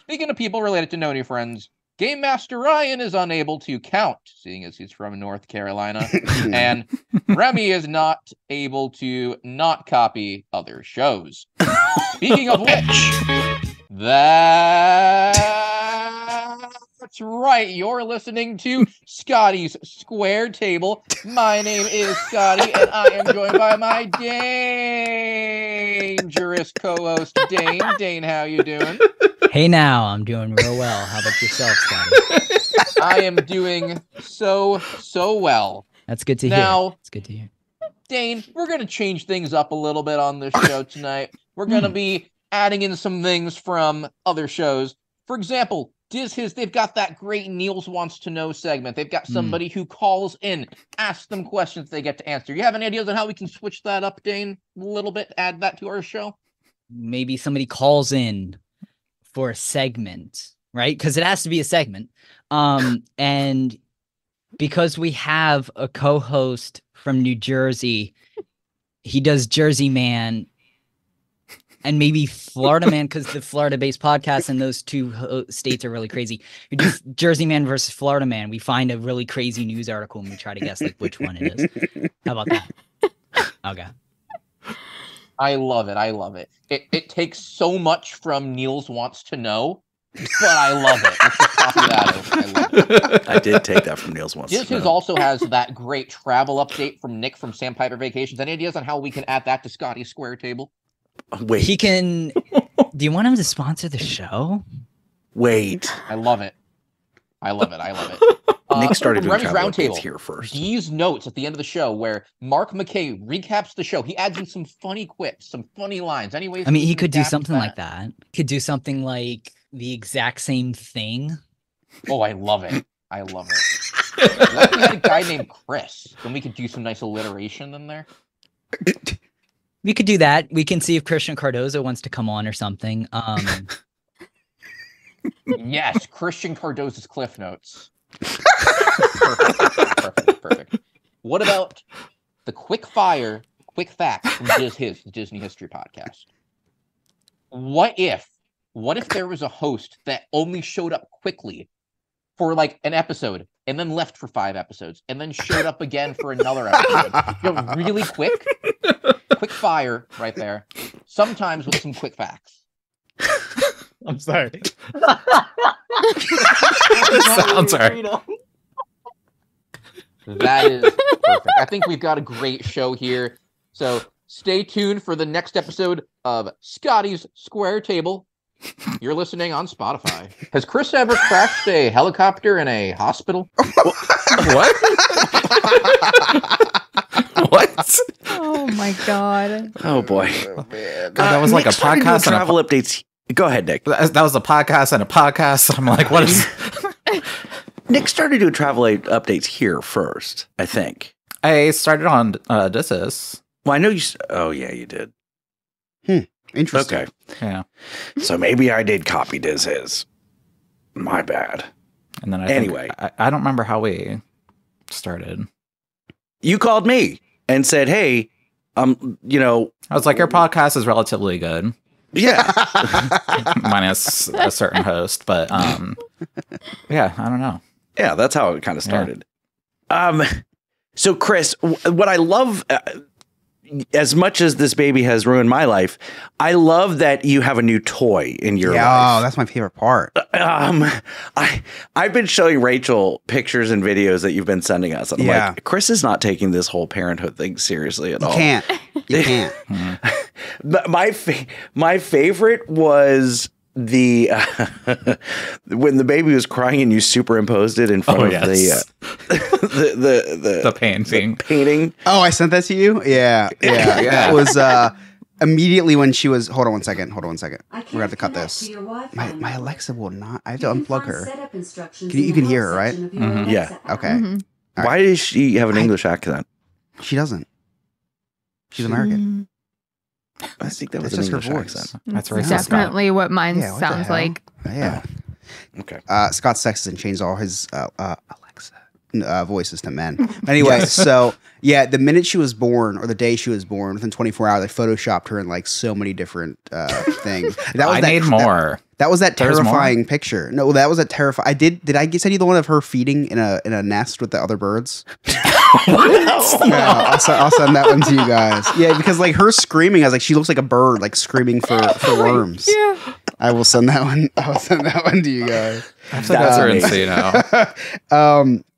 Speaking of people related to No New Friends, Game Master Ryan is unable to count, seeing as he's from North Carolina, and Remy is not able to not copy other shows. Speaking of which, that's right. You're listening to Scotty's Square Table. My name is Scotty, and I am joined by my dangerous co-host Dane. Dane, how you doing? Hey now, I'm doing real well. How about yourself, Scotty? I am doing so so well. That's good to hear. Now, It's good to hear. Dane, we're going to change things up a little bit on this show tonight. We're going to hmm. be adding in some things from other shows. For example, Diz His, they've got that great Niels Wants to Know segment. They've got somebody who calls in, asks them questions they get to answer. You have any ideas on how we can switch that up, Dane, a little bit, add that to our show? Maybe somebody calls in for a segment, right? Because it has to be a segment. Um, and because we have a co-host from New Jersey, he does Jersey Man and maybe Florida Man because the Florida-based podcast and those two states are really crazy. You do Jersey Man versus Florida Man. We find a really crazy news article and we try to guess like which one it is. How about that? Okay. I love it. I love it. It it takes so much from Niels wants to know, but I love it. Let's just copy that. I love it. I did take that from Niels once. This is also has that great travel update from Nick from Sandpiper Vacations. Any ideas on how we can add that to Scotty's Square Table? Wait, He can. Do you want him to sponsor the show? wait. I love it. I love it. I love it. Nick uh, started doing Remy's travel Roundtable. here first. These notes at the end of the show where Mark McKay recaps the show. He adds in some funny quips, some funny lines. Anyways, I mean, he could do something like that. Could do something like the exact same thing. Oh, I love it. I love it. What if we had a guy named Chris? Then we could do some nice alliteration in there. We could do that. We can see if Christian Cardozo wants to come on or something. Um, Yes, Christian Cardozo's Cliff Notes. perfect, perfect, perfect. What about the quick fire, quick facts from Diz His, the Disney History Podcast? What if, what if there was a host that only showed up quickly for like an episode and then left for five episodes and then showed up again for another episode? You know, really quick, quick fire right there. Sometimes with some quick facts. I'm sorry. Sounds right. That is perfect. I think we've got a great show here. So stay tuned for the next episode of Scotty's Square Table. You're listening on Spotify. Has Chris ever crashed a helicopter in a hospital? what? What? Oh my god. Oh boy. God, that was like a podcast and a travel updates. Go ahead, Nick. That that was a podcast and a podcast. I'm like, what is? Nick started doing travel a- updates here first, I think. I started on uh, this is Well, I know you. Oh, yeah, you did. Hmm. Interesting. Okay. yeah, So maybe I did copy Diz his. My bad. and then I think- Anyway. I, I don't remember how we started. You called me and said, hey, um, you know, I was like, your podcast is relatively good, yeah. minus a certain host, but um, yeah, I don't know. Yeah, that's how it kind of started. Um, so Chris, w- what I love, uh, as much as this baby has ruined my life, I love that you have a new toy in your yeah, life. oh, that's my favorite part. Um, I I've been showing Rachel pictures and videos that you've been sending us, and I'm Yeah. like, Chris is not taking this whole parenthood thing seriously at You all. can't. You can't. But my fa- my favorite was the uh, when the baby was crying and you superimposed it in front Oh, of yes. the, uh, the the the The painting. painting. Oh, I sent that to you? Yeah. Yeah. Yeah. That was uh immediately when she was hold on one second. Hold on one second. We're gonna have to cut this. My my Alexa will not I have to unplug her. Can you, you can hear her, right? Mhm. Yeah. Okay. Mhm. All Why does she have an I- English accent? She doesn't. She's American. I think that was It's an just her voice. accent. That's It's racist. Scott. Definitely what mine Yeah, what sounds hell? like. Yeah. Okay. Uh, Scott Sexton changed all his uh, uh, Alexa uh, voices to men. Anyway, so yeah, the minute she was born, or the day she was born, within 24 hours, they photoshopped her in like so many different uh, things. That I that, need that- more. That, was that There's more? terrifying picture. No, that was a terrifying. I did. Did I send you the one of her feeding in a in a nest with the other birds? Yeah, I'll, I'll send that one to you guys. Yeah, because like her screaming, I was like, she looks like a bird, like screaming for for worms. Yeah. I will send that one. I will send that one to you guys. I have to go through and That's see now. um,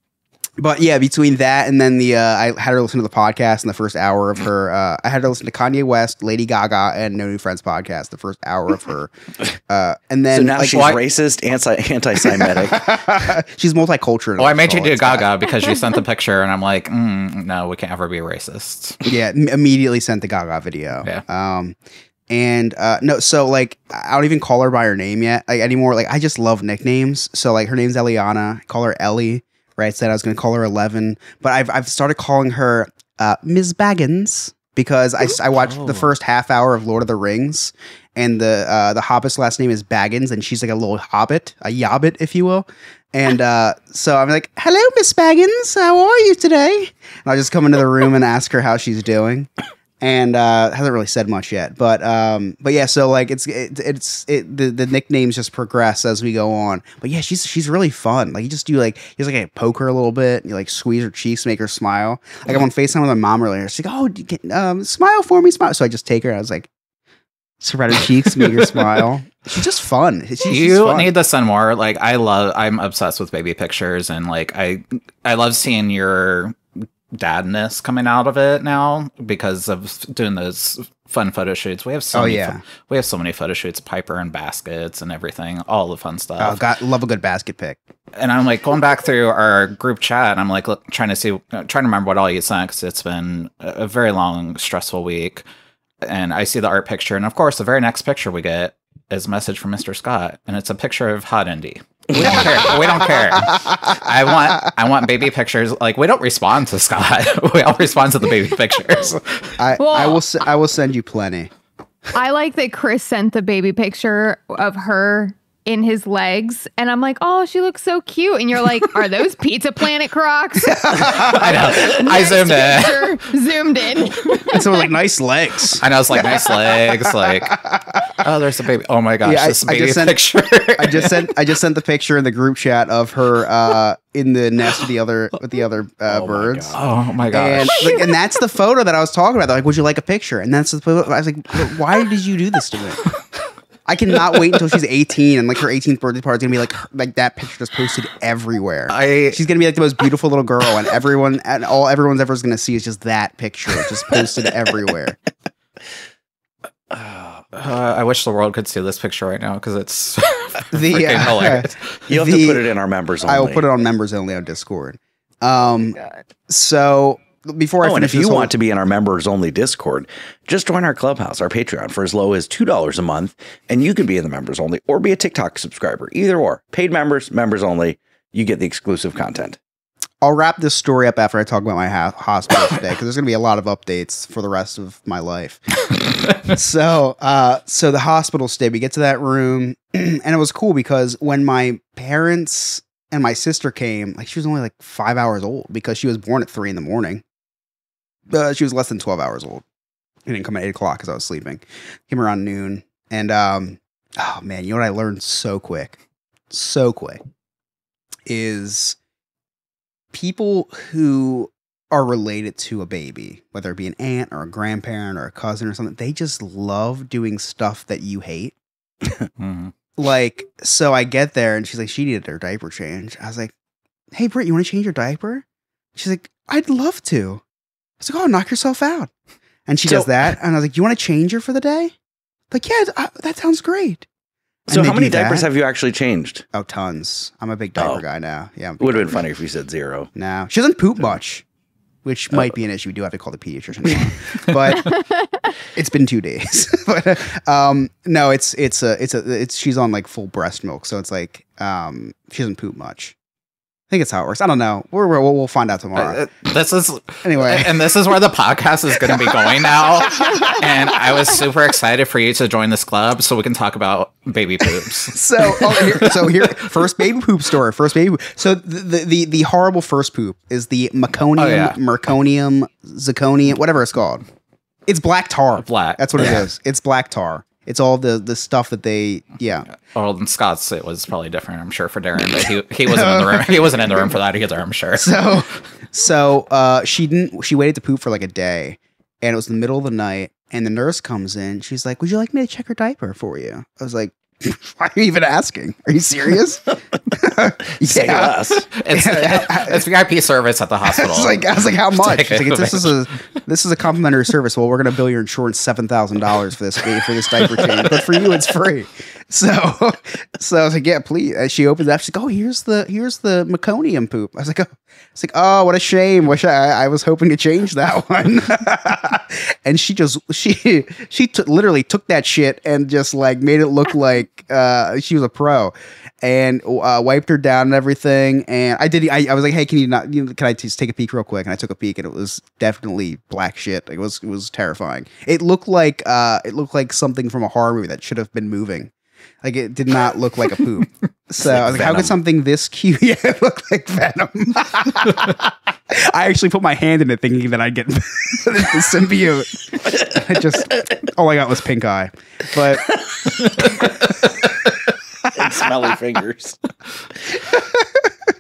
but yeah, between that and then the uh, I had her listen to the podcast in the first hour of her. Uh, I had her listen to Kanye West, Lady Gaga, and No New Friends podcast the first hour of her. Uh, and then so now like, she's why- racist, anti anti-Semitic. she's multicultural. Oh, I made you so do Gaga because you sent the picture, and I'm like, mm, no, we can't ever be racist. yeah, m- immediately sent the Gaga video. Yeah. Um, and uh, no, so like I don't even call her by her name yet like anymore. Like I just love nicknames. So like her name's Eliana. I call her Ellie. Right. Said I was gonna call her Eleven, but I've I've started calling her uh, Ms. Baggins because I, I watched the first half hour of Lord of the Rings, and the uh, the Hobbit's last name is Baggins, and she's like a little hobbit, a yobbit, if you will. And uh, so I'm like, "Hello, Miss Baggins, how are you today?" And I just come into the room and ask her how she's doing. And uh, hasn't really said much yet. But um, but yeah, so like it's it, it's it the, the nicknames just progress as we go on. But yeah, she's she's really fun. Like you just do like you just like poke her a little bit, and you like squeeze her cheeks, make her smile. Like I'm on Facetime with my mom earlier. She's like, "Oh, get- um, smile for me, smile." So I just take her. I was like, spread her cheeks, make her smile. She's just fun. She's you fun. need to send more. Like I love. I'm obsessed with baby pictures, and like I, I love seeing your dadness coming out of it now because of doing those fun photo shoots. We have so Oh, many yeah. we have so many photo shoots, Piper and baskets and everything, all the fun stuff. Oh, God, love a good basket pick. and I'm like going back through our group chat, and I'm like look, trying to see, uh, trying to remember what all you sent because it's been a a very long, stressful week. And I see the art picture, and of course, the very next picture we get is a message from Mr. Scott, and it's a picture of Hot Indy. We don't care. We don't care. I want I want baby pictures. Like we don't respond to Scott. we all respond to the baby pictures. I I will s- I will send you plenty. I like that Chris sent the baby picture of her in his legs, and I'm like, oh, she looks so cute. And you're like, are those Pizza Planet Crocs? I know. I zoomed in. Zoomed in. And so like nice legs. I know it's like nice legs. Like oh, there's a baby. Oh my gosh, Yeah, I- this I baby just sent- picture. I just sent I just sent the picture in the group chat of her uh, in the nest with the other with the other uh, birds. oh my gosh. And, like, and that's the photo that I was talking about. They're like, would you like a picture? And that's the photo. I was like, why did you do this to me? I cannot wait until she's 18 and like her 18th birthday party is gonna be like her- like that picture just posted everywhere. I She's gonna be like the most beautiful little girl, and everyone and all everyone's ever is gonna see is just that picture just posted everywhere. Uh, I wish the world could see this picture right now because it's The, uh, hilarious. You'll have The- to put it in our members only. I will put it on members only on Discord. Um, so before I Oh, and if you whole- want to be in our members only Discord, just join our clubhouse, our Patreon, for as low as $2 a month, and you can be in the members only or be a TikTok subscriber. Either or. Paid members, members only, you get the exclusive content. I'll wrap this story up after I talk about my ha- hospital today because there's going to be a lot of updates for the rest of my life. so, uh, so the hospital stay, we get to that room, and it was cool because when my parents and my sister came, like she was only like five hours old because she was born at three in the morning. Uh, she was less than twelve hours old. She didn't come at eight o'clock because I was sleeping. Came around noon, and um, oh man, you know what I learned so quick, so quick, is people who are related to a baby, whether it be an aunt or a grandparent or a cousin or something, they just love doing stuff that you hate. Mhm. Like, so I get there and she's like, she needed her diaper change. I was like, hey, Britt, you want to change your diaper? She's like, I'd love to. I was like, oh, knock yourself out. And she So- does that. And I was like, you want to change her for the day? Like, yeah, I, that sounds great. So, how many diapers that. have you actually changed? Oh, tons. I'm a big diaper Oh. guy now. Yeah. It would have been funny if you said zero. no, she doesn't poop much, which might be an issue. We do have to call the pediatrician, tomorrow. but it's been two days. but um, no, it's it's a it's a it's she's on like full breast milk, so it's like um, she doesn't poop much. I think it's how it works. I don't know. We're, we're, we'll find out tomorrow. Uh, this is Anyway. and this is where the podcast is going to be going now. And I was super excited for you to join this club so we can talk about baby poops. so oh, here, so here first baby poop story first baby poop. so the, the the the horrible first poop is the meconium Oh, yeah. merconium zirconium whatever it's called it's black tar Black. that's what Yeah. it is it's black tar it's all the the stuff that they yeah Well, in Scott's, it was probably different, I'm sure, for Darren, but he, he wasn't in the room. He wasn't in the room for that either, I'm sure. so so uh she didn't she waited to poop for like a day and it was the middle of the night and the nurse comes in she's like would you like me to check her diaper for you i was like why are you even asking are you serious Say less. It's, it's VIP service at the hospital. I was like, I was like, how much? Like, this is a this is a complimentary service. Well, we're gonna bill your insurance seven thousand dollars for this for this diaper change, but for you, it's free. So, so I was like, yeah, please. And she opens it up. She's like, oh, here's the here's the meconium poop. I was like, oh, it's like, oh, what a shame. Wish I I was hoping to change that one. and she just she she took literally took that shit and just like made it look like uh she was a pro and uh, wiped her down and everything. And I did. I, I was like, "Hey, can you not? You know, can I just take a peek real quick?" And I took a peek, and it was definitely black shit. It was it was terrifying. It looked like uh, it looked like something from a horror movie that should have been moving. Like it did not look like a poop. So I was like, how could something this cute yeah, look like Venom? I actually put my hand in it thinking that I'd get the symbiote. I just all I got was pink eye. But and smelly fingers.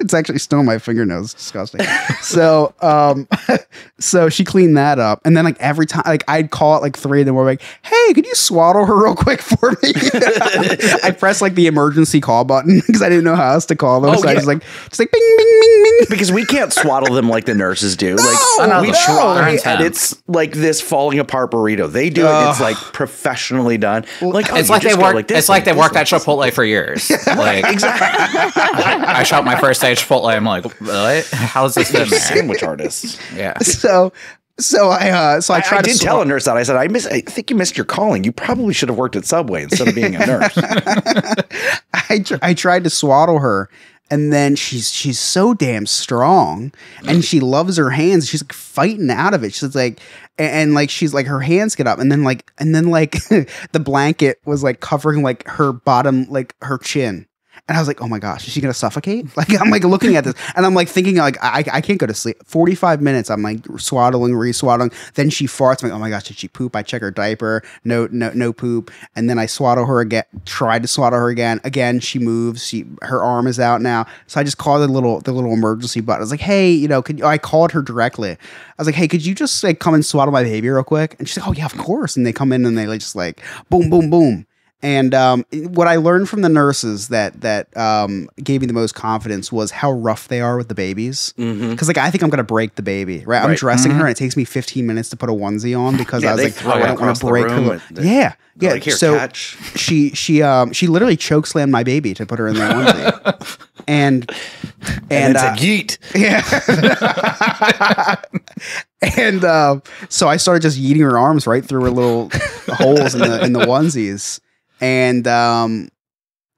It's actually still on my fingernails. It's disgusting. so, um, so she cleaned that up, and then like every time, like I'd call it like three in the morning, like, "Hey, could you swaddle her real quick for me?" I pressed like the emergency call button because I didn't know how else to call them. Oh, so I yeah. just like, just like, bing, bing, bing, bing. because we can't swaddle them like the nurses do. like No, we no. try, and it's like this falling apart burrito. They do it. It's like professionally done. Like oh, It's you like they just work. like this it's like and they this worked and at this. Chipotle for years. Like exactly. I shot my first day at Chipotle. I'm like, what? How's this been there? sandwich artists. Yeah. So, so I, uh, so I I, tried I to did tell a nurse that. I said, I miss. I think you missed your calling. You probably should have worked at Subway instead of being a nurse. I, tr- I tried to swaddle her and then she's she's so damn strong and she loves her hands she's like fighting out of it she's like and, and, like she's like her hands get up and then like and then like the blanket was like covering like her bottom like her chin and I was like, oh my gosh, is she gonna suffocate? Like I'm like looking at this and I'm like thinking like I, I can't go to sleep. 45 minutes, I'm like swaddling, re-swaddling. Then she farts. I'm like, oh my gosh, did she poop? I check her diaper. No, no, no poop. And then I swaddle her again, tried to swaddle her again. Again, she moves. She her arm is out now. So I just called the little the little emergency button. I was like, hey, you know, could I called her directly. I was like, hey, could you just like come and swaddle my baby real quick? And she's like, oh yeah, of course. And they come in and they like just like boom, boom, boom. And um, what I learned from the nurses that that um, gave me the most confidence was how rough they are with the babies. Because like I think I'm gonna break the baby. Right, I'm Right. dressing her, and it takes me 15 minutes to put a onesie on because Yeah, I was like, throw I don't want to break her. yeah, yeah. like, "Here, so catch." she she um she literally choke slammed my baby to put her in the onesie, and And, and, it's uh, a yeet. yeah. and uh, so I started just yeeting her arms right through her little holes in the in the onesies, and um,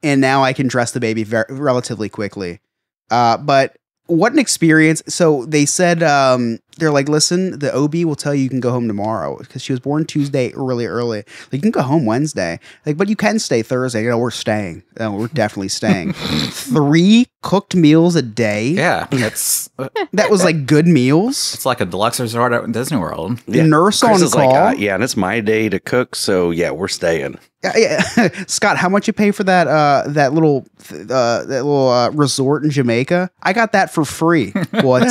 and now I can dress the baby very, relatively quickly. Uh, but what an experience! So they said um, they're like, listen, the OB will tell you you can go home tomorrow because she was born Tuesday really early. Like you can go home Wednesday, like, but you can stay Thursday. You know, we're staying. No, we're definitely staying. Three cooked meals a day. Yeah. It's That was like good meals. it's like a deluxe resort at Disney World. The nurse Chris on is like, call. uh, yeah, and it's my day to cook, so yeah, we're staying. Yeah, yeah. Scott, how much you pay for that uh that little uh that little uh, resort in Jamaica? I got that for free. What?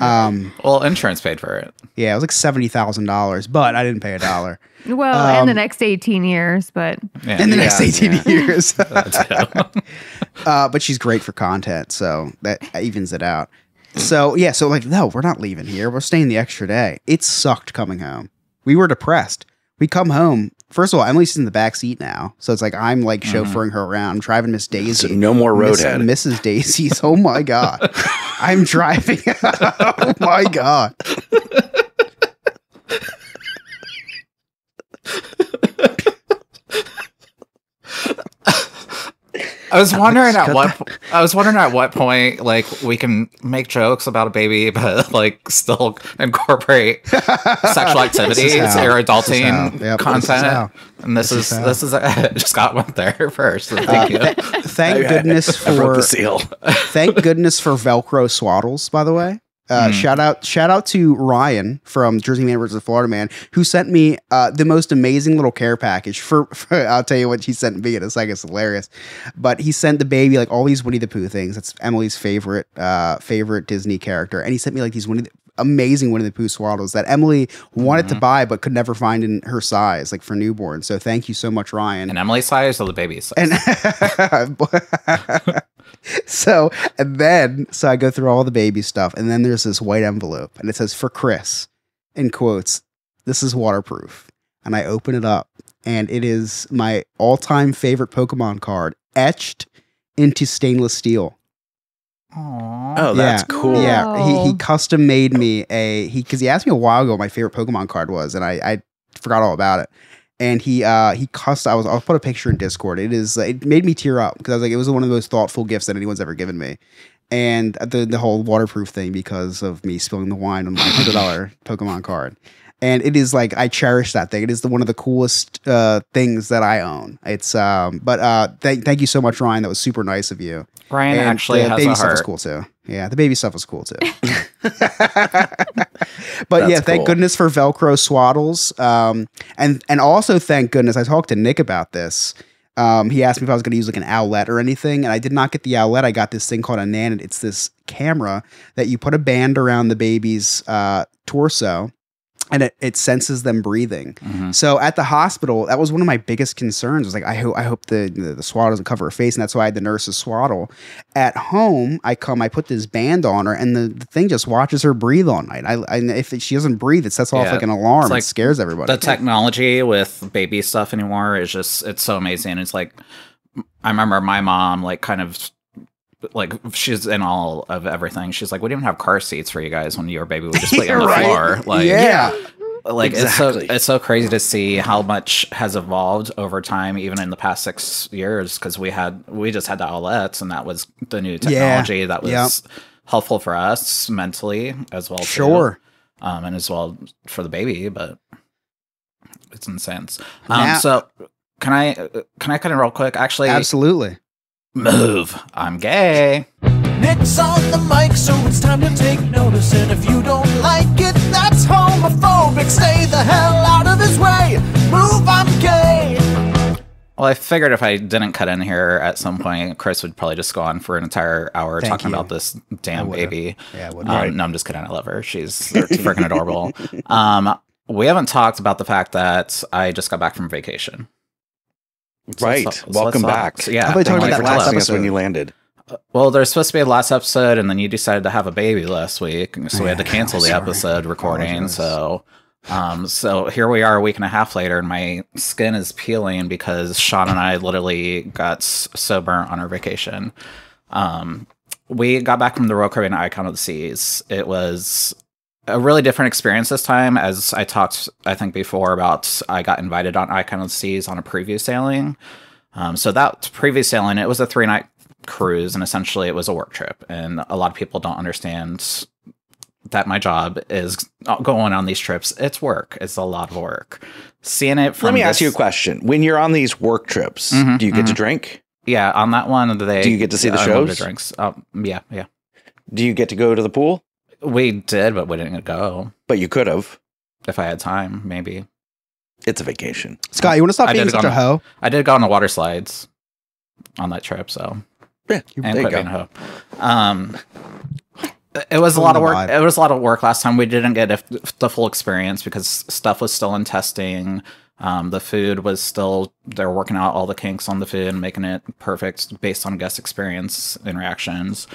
Um Well, insurance paid for it. yeah, it was like seventy thousand dollars, but I didn't pay a dollar. Well, in the Um, next 18 years, but Yeah. In the next eighteen yeah. years. Uh, but she's great for content, so that evens it out. So yeah, so like, no, we're not leaving here. We're staying the extra day. It sucked coming home. We were depressed. We come home. First of all, Emily's in the back seat now, so it's like I'm like chauffeuring her around, I'm driving Miss Daisy. So no more Miss- roadhead. Mrs. Daisy's. Oh my god, I'm driving. oh my god. I was wondering at what po- I was wondering at what point like we can make jokes about a baby but like still incorporate sexual activities how- or this is how- adulting yep, content. how. and this, This is, is this is just got went there first. So Uh, thank you. th- thank goodness for the seal. thank goodness for Velcro swaddles, by the way. Uh, Mm. Shout out, shout out to Ryan from Jersey Man versus Florida Man, who sent me uh, the most amazing little care package. For, for I'll tell you what he sent me in a second. It's hilarious, but he sent the baby like all these Winnie the Pooh things. That's Emily's favorite uh, favorite Disney character, and he sent me like these Winnie the, amazing Winnie the Pooh swaddles that Emily wanted to buy but could never find in her size, like for newborn. So thank you so much, Ryan. And Emily's size or the baby's size? And so and then so I go through all the baby stuff, and then there's this white envelope, and it says for Chris, in quotes, this is waterproof. And I open it up, and it is my all-time favorite Pokemon card etched into stainless steel. Oh, that's cool. Yeah, he, he custom made me a he because he asked me a while ago what my favorite Pokemon card was, and I I forgot all about it. And he uh he custom I was I'll put a picture in Discord. It is it made me tear up because I was like it was one of the most thoughtful gifts that anyone's ever given me. And the the whole waterproof thing because of me spilling the wine on my hundred dollar Pokemon card. and it is like I cherish that thing. It is the one of the coolest uh, things that I own. It's um, but uh, thank thank you so much, Ryan. That was super nice of you. Ryan And actually the has baby a stuff was heart. cool too. Yeah, the baby stuff was cool too. but That's yeah, thank cool. goodness for Velcro swaddles. Um, and and also thank goodness I talked to Nick about this. Um, he asked me if I was going to use like an Owlet or anything, and I did not get the Owlet. I got this thing called a Nanit. It's this camera that you put a band around the baby's uh, torso, and it, it senses them breathing. Mhm. So at the hospital, that was one of my biggest concerns. Was like, I hope I hope the, the the swaddle doesn't cover her face, and that's why I had the nurse's swaddle. At home, I come, I put this band on her, and the, the thing just watches her breathe all night. I, I if she doesn't breathe, it sets off Yeah, like an alarm. like it scares everybody. The technology with baby stuff anymore is just it's so amazing. It's like I remember my mom like kind of like she's in all of everything. She's like, we didn't even have car seats for you guys when your baby would just put you on the Right. floor. Like yeah. like Exactly. it's so it's so crazy to see how much has evolved over time even in the past six years because we had we just had the Owlets and that was the new technology that was Yep. helpful for us mentally as well too. Sure. um and as well for the baby but it's insane um Now- so can i can i cut in real quick actually Absolutely. Move i'm gay Nick's on the mic, so it's time to take notice. And if you don't like it, that's homophobic. Stay the hell out of his way. Move, I'm gay. Well, I figured if I didn't cut in here at some point, Chris would probably just go on for an entire hour Thank talking you. about this damn would've. baby. Yeah, I would. Um, No, I'm just kidding. I love her. She's freaking adorable. Um, we haven't talked about the fact that I just got back from vacation. So Right. let's- Welcome let's back. So, yeah. I thought you thank about for that last telling us. us when you landed. Well, there's supposed to be a last episode, and then you decided to have a baby last week, so we had to cancel the episode recording. Apologize. So, um, so here we are a week and a half later, and my skin is peeling because Sean and I literally got s- so burnt on our vacation. Um, we got back from the Royal Caribbean Icon of the Seas. It was a really different experience this time, as I talked, I think before about I got invited on Icon of the Seas on a preview sailing. Um, so that previous sailing, it was a three night cruise, and essentially it was a work trip. And a lot of people don't understand that my job is going on these trips. It's work. It's a lot of work. Seeing it Let me ask you a question. When you're on these work trips, Mhm, do you get to mhm. drink? Yeah, on that one, they Do you get to see the shows? Drinks. Um, yeah, yeah. Do you get to go to the pool? We did, but we didn't go. But you could have. If I had time, maybe. It's a vacation. Scott, you want to stop I being such go a on- hoe? I did go on the water slides on that trip, so Yeah, and there you quit go. being a hoe. Um, it was a lot of work. vibe. It was a lot of work last time. We didn't get a- the full experience because stuff was still in testing. Um, the food was still they're working out all the kinks on the food and making it perfect based on guest experience and reactions.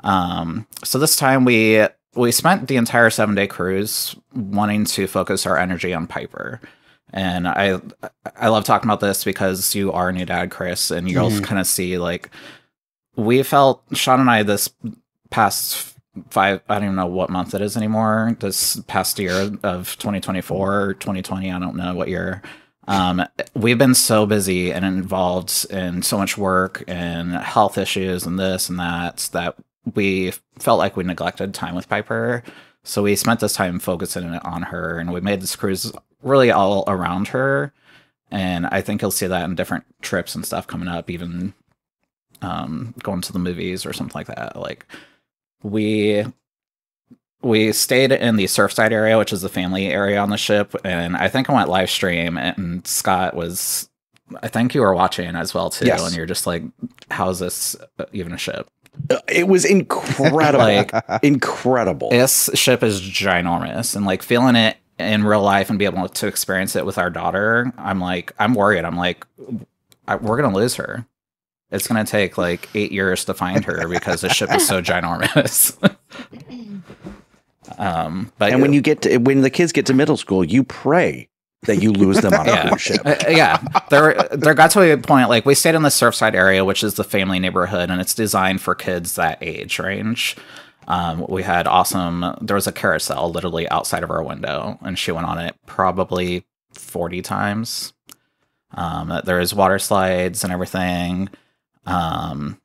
Um, so this time we we spent the entire seven day cruise wanting to focus our energy on Piper. And I I love talking about this because you are a new dad, Chris, and you'll Mhm. kind of see like we felt Sean and I this past five I don't even know what month it is anymore. This past year of 2024 or 2020, I don't know what year. Um, we've been so busy and involved in so much work and health issues and this and that that we felt like we neglected time with Piper. So we spent this time focusing on her and we made this cruise really all around her. And I think you'll see that in different trips and stuff coming up, even um, going to the movies or something like that. Like we we stayed in the Surfside area, which is the family area on the ship, and I think I went live stream, and Scott was. I think you were watching as well too, Yes. and you're just like, "How is this even a ship?" Uh, It was incredible. Like incredible. this ship is ginormous, and like feeling it in real life and be able to experience it with our daughter, I'm like, I'm worried. I'm like, I, we're gonna lose her. It's gonna take like eight years to find her because the ship is so ginormous. um, but and when you get to when the kids get to middle school, you pray that you lose them on a yeah, cruise ship. Uh, yeah. There, there got to a point like we stayed in the Surfside area, which is the family neighborhood, and it's designed for kids that age range. Um, we had awesome. There was a carousel literally outside of our window, and she went on it probably forty times. Um, there is water slides and everything. Um,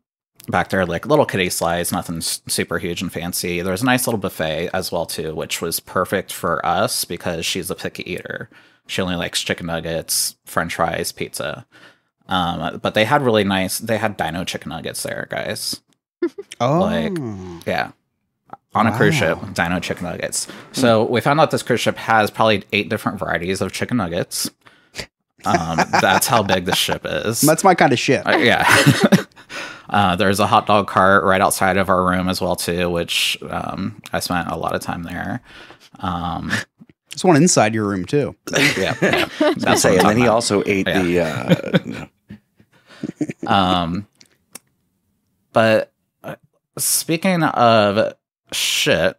back there, like little kitty slides, nothing super huge and fancy. There's a nice little buffet as well too, which was perfect for us because she's a picky eater. She only likes chicken nuggets, French fries, pizza. Um, but they had really nice. They had Dino chicken nuggets there, guys. Oh, Like, yeah. On a cruise ship, Dino chicken nuggets. So we found out this cruise ship has probably eight different varieties of chicken nuggets. Um, that's how big the ship is. that's my kind of ship. Uh, yeah. uh, there's a hot dog cart right outside of our room as well too, which um, I spent a lot of time there. Um, There's one inside your room too. yeah, yeah. That's say, and then he also ate the. Uh, Um, but uh, speaking of shit,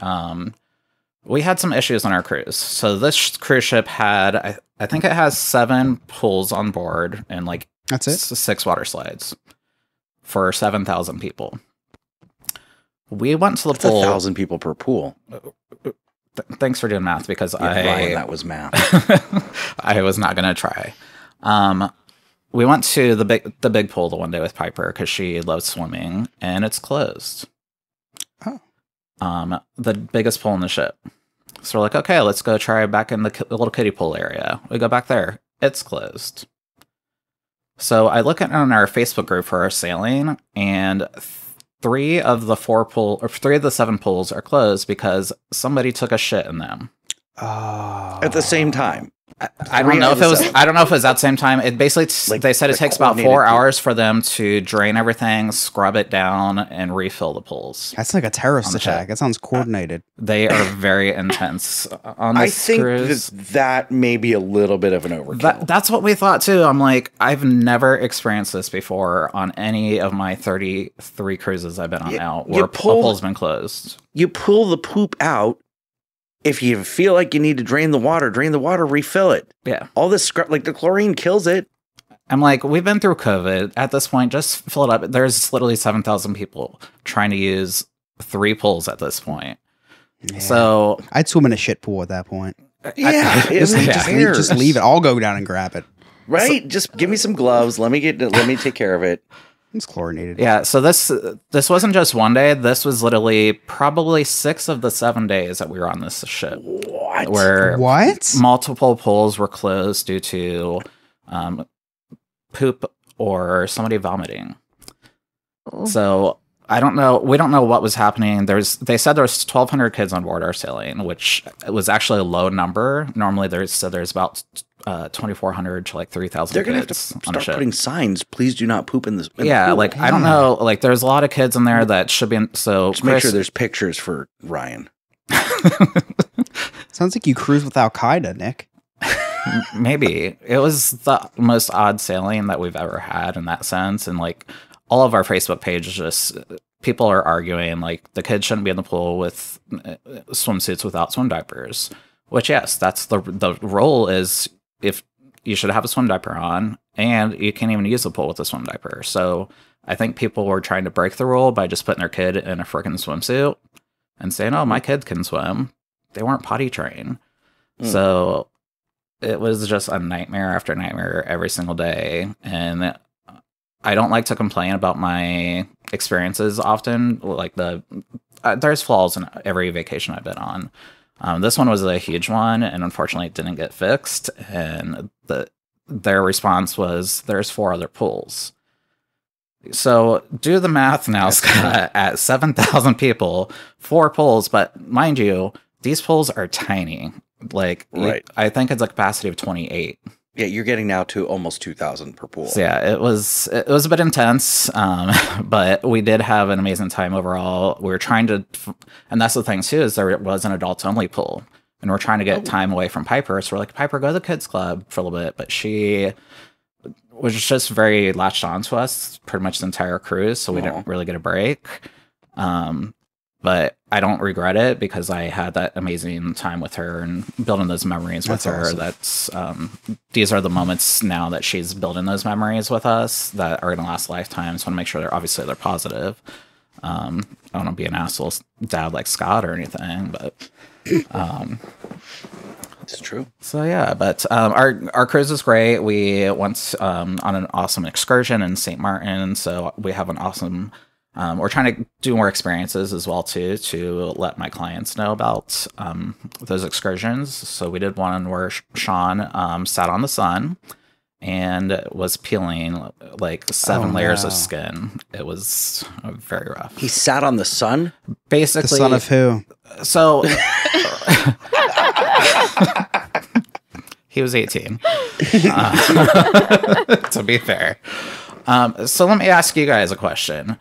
um, we had some issues on our cruise. So this cruise ship had, I, I think it has seven pools on board and like That's it? six water slides for seven thousand people. We went to the That's pool. thousand people per pool. Th- thanks for doing math because Yeah, I Ryan, that was math. I was not gonna try. Um, we went to the big the big pool the one day with Piper because she loves swimming, and it's closed. Oh. Um, the biggest pool in the ship. So we're like, okay, let's go try back in the, ki- the little kiddie pool area. We go back there. It's closed. So I look at on our Facebook group for our sailing, and three of the four pool or three of the seven pools are closed because somebody took a shit in them. Oh. At the same time. I Three don't know if it was. seven. I don't know if it was at the same time. It basically t- Like- they said it like takes about four hours for them to drain everything, scrub it down, and refill the pools. That's like a terrorist attack. That sounds coordinated. Uh, they are very intense on I this think cruise. that, that may be a little bit of an overkill. That, that's what we thought too. I'm like, I've never experienced this before on any of my 33 cruises I've been on You- now, you where a pull- pool's been closed. you pull the poop out. If you feel like you need to drain the water, drain the water, refill it. Yeah. All this scrub, like the chlorine kills it. I'm like, we've been through COVID. At this point, just fill it up. There's literally 7,000 people trying to use three pools at this point. So I'd swim in a shit pool at that point. Yeah, it Just, was just, leave, just leave it. I'll go down and grab it. Right? just give me some gloves. Let me get. Let me take care of it. It's chlorinated. Yeah, so this this wasn't just one day. This was literally probably six of the seven days that we were on this ship. What? Where What? multiple pools were closed due to um, poop or somebody vomiting. Oh. So I don't know. We don't know what was happening. There's they said there was 1,200 kids on board our sailing, which was actually a low number. Normally there's so there's about uh, 2,400 to like 3,000 They're gonna have to kids on a start putting signs. Please do not poop in this. in yeah, pool." like I don't know. Like there's a lot of kids in there that should be. In, so Just make sure there's pictures for Ryan. Sounds like you cruise with Al Qaeda, Nick. maybe it was the most odd sailing that we've ever had in that sense and like all of our facebook pages just people are arguing like the kids shouldn't be in the pool with uh, swimsuits without swim diapers which yes that's the the role is if you should have a swim diaper on and you can't even use the pool with a swim diaper. So i think people were trying to break the rule by just putting their kid in a freaking swimsuit and saying oh my kid can swim. They weren't potty trained. Mm. so it was just a nightmare after nightmare every single day. And i don't like to complain about my experiences often like the uh, there's flaws in every vacation i've been on. Um, this one was a huge one and unfortunately it didn't get fixed and the their response was there's four other pools. So do the math now scott at 7000 people four pools but mind you these pools are tiny. Like Right. i think it's a capacity of 28 Yeah, you're getting now to almost two thousand per pool. so yeah, it was it was a bit intense, um, but we did have an amazing time overall. We were trying to, and that's the thing too is there was an adults only pool, and we're trying to get time away from Piper. So we're like, Piper, go to the kids club for a little bit, but she was just very latched on to us pretty much the entire cruise, so we Aw. didn't really get a break. Um, but I don't regret it because I had that amazing time with her and building those memories with That's her. awesome. That's um, these are the moments now that she's building those memories with us that are going to last lifetimes. Want to make sure they're obviously they're positive. Um, I don't want to be an asshole dad like Scott or anything, but um, It's true. So yeah, but um, our our cruise is great. We went um, on an awesome excursion in St. Martin, so we have an awesome. Um, we're trying to do more experiences as well too to let my clients know about um, those excursions. So we did one where Sean um, sat on the sun and was peeling like seven Oh, layers no. of skin. It was uh, very rough. He sat on the sun. Basically, The son of who? so he was 18 Uh, to be fair um, so let me ask you guys a question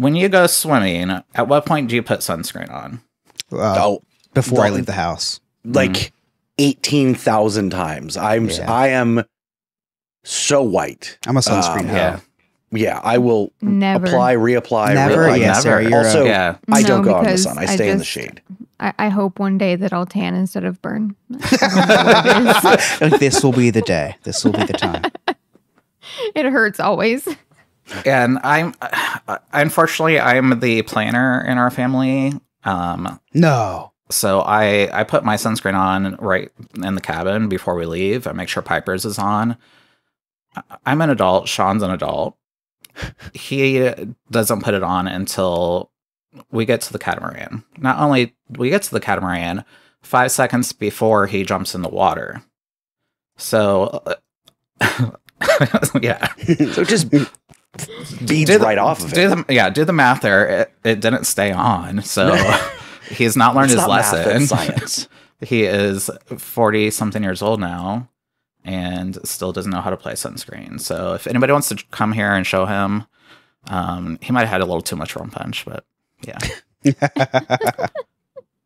when you go swimming at what point do you put sunscreen on Uh, Oh, before I leave the house. like eighteen thousand times. I'm Yeah. I am so white. I'm a sunscreen Um, yeah Yeah, I will Never. apply, reapply, Never? reapply. Yeah, Sarah, you're a- also, yeah I don't go out in the sun. I I stay in the shade. I, I hope one day that I'll tan instead of burn. I don't know what it is. Like, this will be the day. This will be the time. It hurts always. And i'm unfortunately i'm the planner in our family um, No. So I I put my sunscreen on right in the cabin before we leave. I make sure Piper's is on. I'm an adult. Sean's an adult. He doesn't put it on until we get to the catamaran. Not only we get to the catamaran, five seconds before he jumps in the water. So, uh, yeah, So just beads Do the- right off of do it. the, yeah, do the math there. It, it didn't stay on, so he's not learned It's his not lesson. it's science. he is 40 something years old now and still doesn't know how to play sunscreen. So if anybody wants to come here and show him, um, he might have had a little too much rum punch, but yeah.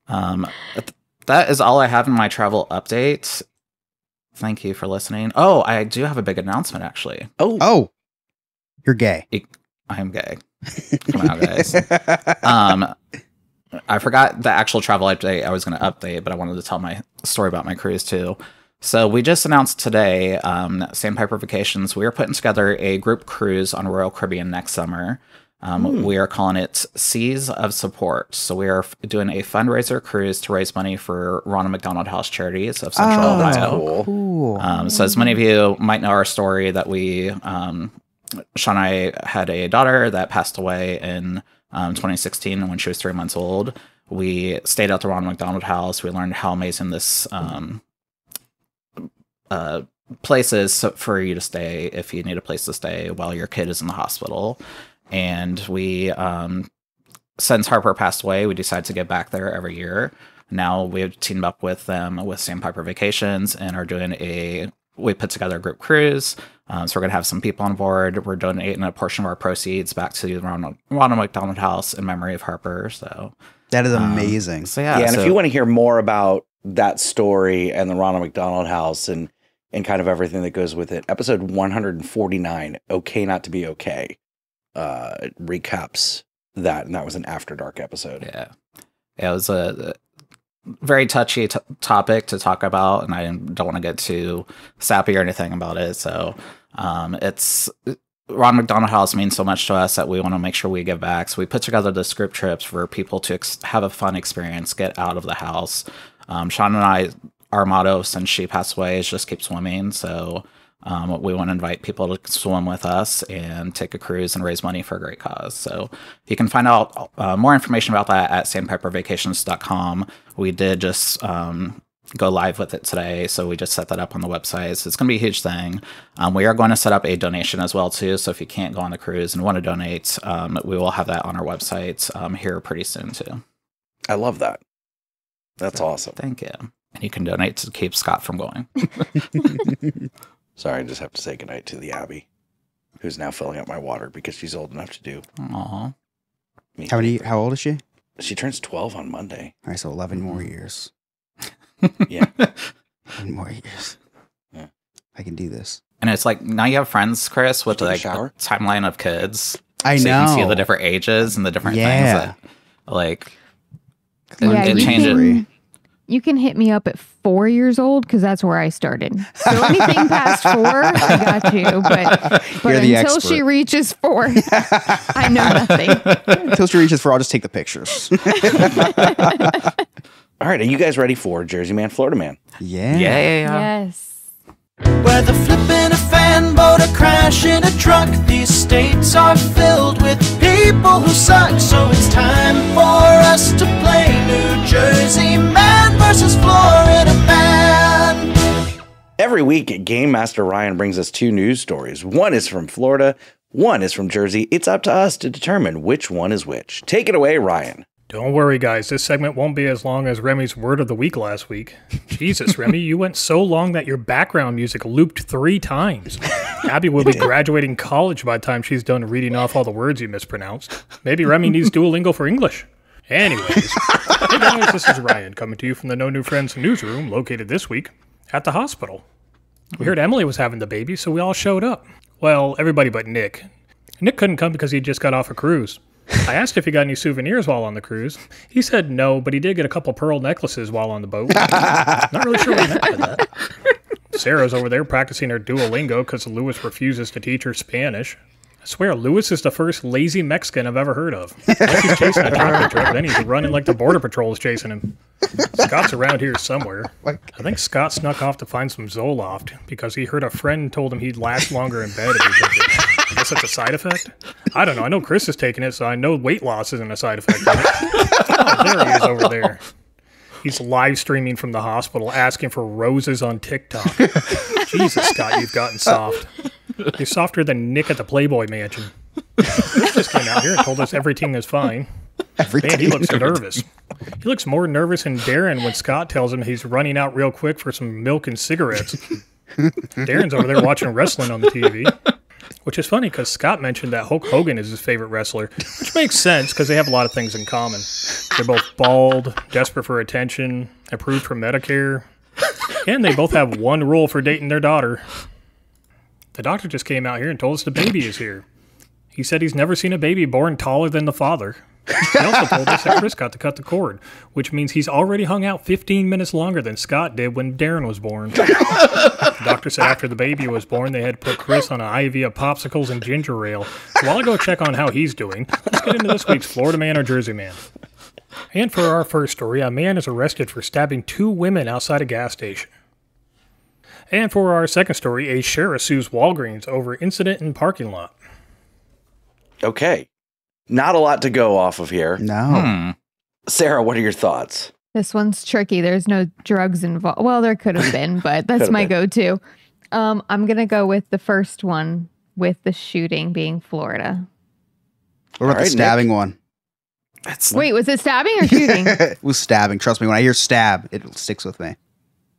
um, th- that is all I have in my travel update. Thank you for listening. Oh, I do have a big announcement actually. Oh, Oh, you're gay. I am gay. Come on, guys. um I forgot the actual travel update I was going to update, but I wanted to tell my story about my cruise too. So we just announced today, um, Sandpiper Vacations, we are putting together a group cruise on Royal Caribbean next summer. Um, We are calling it Seas of Support. So we are f- doing a fundraiser cruise to raise money for Ronald McDonald House Charities of Central Oh, Ohio. Cool. Um, so, as many of you might know our story, that we, um, Sean and I had a daughter that passed away in um, 2016 when she was three months old. We stayed at the Ronald McDonald House. We learned how amazing this um, uh, place is for you to stay if you need a place to stay while your kid is in the hospital. And we, um, since Harper passed away, we decided to get back there every year. Now we've teamed up with them with Sandpiper Vacations and are doing a. We put together a group cruise, um, so we're gonna have some people on board. We're donating a portion of our proceeds back to the Ronald, Ronald McDonald House in memory of Harper. So, that is um, amazing. so yeah, Yeah, and so- if you want to hear more about that story and the Ronald McDonald House and and kind of everything that goes with it, episode 149, "Okay Not to Be Okay," uh, recaps that, and that was an After Dark episode. Yeah. Yeah, it was a very touchy t- topic to talk about, and I don't want to get too sappy or anything about it. So, um, it's Ron McDonald House means so much to us that we want to make sure we give back. So we put together the script trips for people to ex- have a fun experience, get out of the house. Um, Sean and I, our motto since she passed away is just keep swimming. So um, we want to invite people to swim with us and take a cruise and raise money for a great cause. So you can find out uh, more information about that at sandpipervacations.com. We did just um, go live with it today, so we just set that up on the website. So it's going to be a huge thing. Um, we are going to set up a donation as well too. So if you can't go on the cruise and want to donate, um, we will have that on our website um, here pretty soon too. I love that. That's awesome. Thank you. And you can donate to keep Scott from going. Sorry, I just have to say goodnight to the Abby, who's now filling up my water because she's old enough to do. Aw. me How many? How old is she? She turns 12 on Monday. All right, so eleven more mm-hmm. years. Yeah. Eleven more years. Yeah. I can do this. And it's like now you have friends, Chris, with Take like shower? a timeline of kids. I so know. you can see the different ages and the different Yeah. things that like Yeah, it you changes. Can, you can hit me up at four years old because that's where I started. So anything past four, I got you. But but You're the until she reaches four, I know nothing. Until she reaches four, I'll just take the pictures. All right, are you guys ready for Jersey Man, Florida Man? Yeah. Yeah, yeah, yeah. Yes. Whether flipping a fan boat or crashing a truck, these states are filled with people who suck. So it's time for us to play New Jersey Man versus Florida Man. Every week, Game Master Ryan brings us two news stories. One is from Florida, one is from Jersey. It's up to us to determine which one is which. Take it away, Ryan. Don't worry, guys. This segment won't be as long as Remy's word of the week last week. Jesus, Remy, you went so long that your background music looped three times. Abby will be graduating college by the time she's done reading off all the words you mispronounced. Maybe Remy needs Duolingo for English. Anyways, hey guys, this is Ryan coming to you from the No New Friends newsroom located this week at the hospital. We heard Emily was having the baby, so we all showed up. Well, everybody but Nick. Nick couldn't come because he just got off a cruise. I asked if he got any souvenirs while on the cruise. He said no, but he did get a couple pearl necklaces while on the boat. Not really sure what he meant by that. Sarah's over there practicing her Duolingo because Lewis refuses to teach her Spanish. I swear, Lewis is the first lazy Mexican I've ever heard of. He's chasing a tractor truck, then he's running like the Border Patrol is chasing him. Scott's around here somewhere. I think Scott snuck off to find some Zoloft because he heard a friend told him he'd last longer in bed if he took it. That's a side effect? I don't know. I know Chris is taking it, so I know weight loss isn't a side effect. Oh, there he is over there. He's live streaming from the hospital asking for roses on TikTok. Jesus, Scott, you've gotten soft. You're softer than Nick at the Playboy Mansion. Chris just came out here and told us everything is fine. Man, he looks nervous. He looks more nervous than Darren when Scott tells him he's running out real quick for some milk and cigarettes. Darren's over there watching wrestling on the TV. Which is funny because Scott mentioned that Hulk Hogan is his favorite wrestler, which makes sense because they have a lot of things in common. They're both bald, desperate for attention, approved for Medicare, and they both have one rule for dating their daughter. The doctor just came out here and told us the baby is here. He said he's never seen a baby born taller than the father. He also told us that Chris got to cut the cord, which means he's already hung out 15 minutes longer than Scott did when Darren was born. The doctor said after the baby was born, they had put Chris on an IV of popsicles and ginger ale. So while I go check on how he's doing, let's get into this week's Florida Man or Jersey Man. And for our first story, a man is arrested for stabbing two women outside a gas station. And for our second story, a sheriff sues Walgreens over incident in parking lot. Okay. Not a lot to go off of here. No. Hmm. Sarah, what are your thoughts? This one's tricky. There's no drugs involved. Well, there could have been, but that's my go-to. Um, I'm gonna go with the first one, with the shooting being Florida. What about All right, the stabbing one? It's Wait, was it stabbing or shooting? it was stabbing. Trust me, when I hear stab, it sticks with me.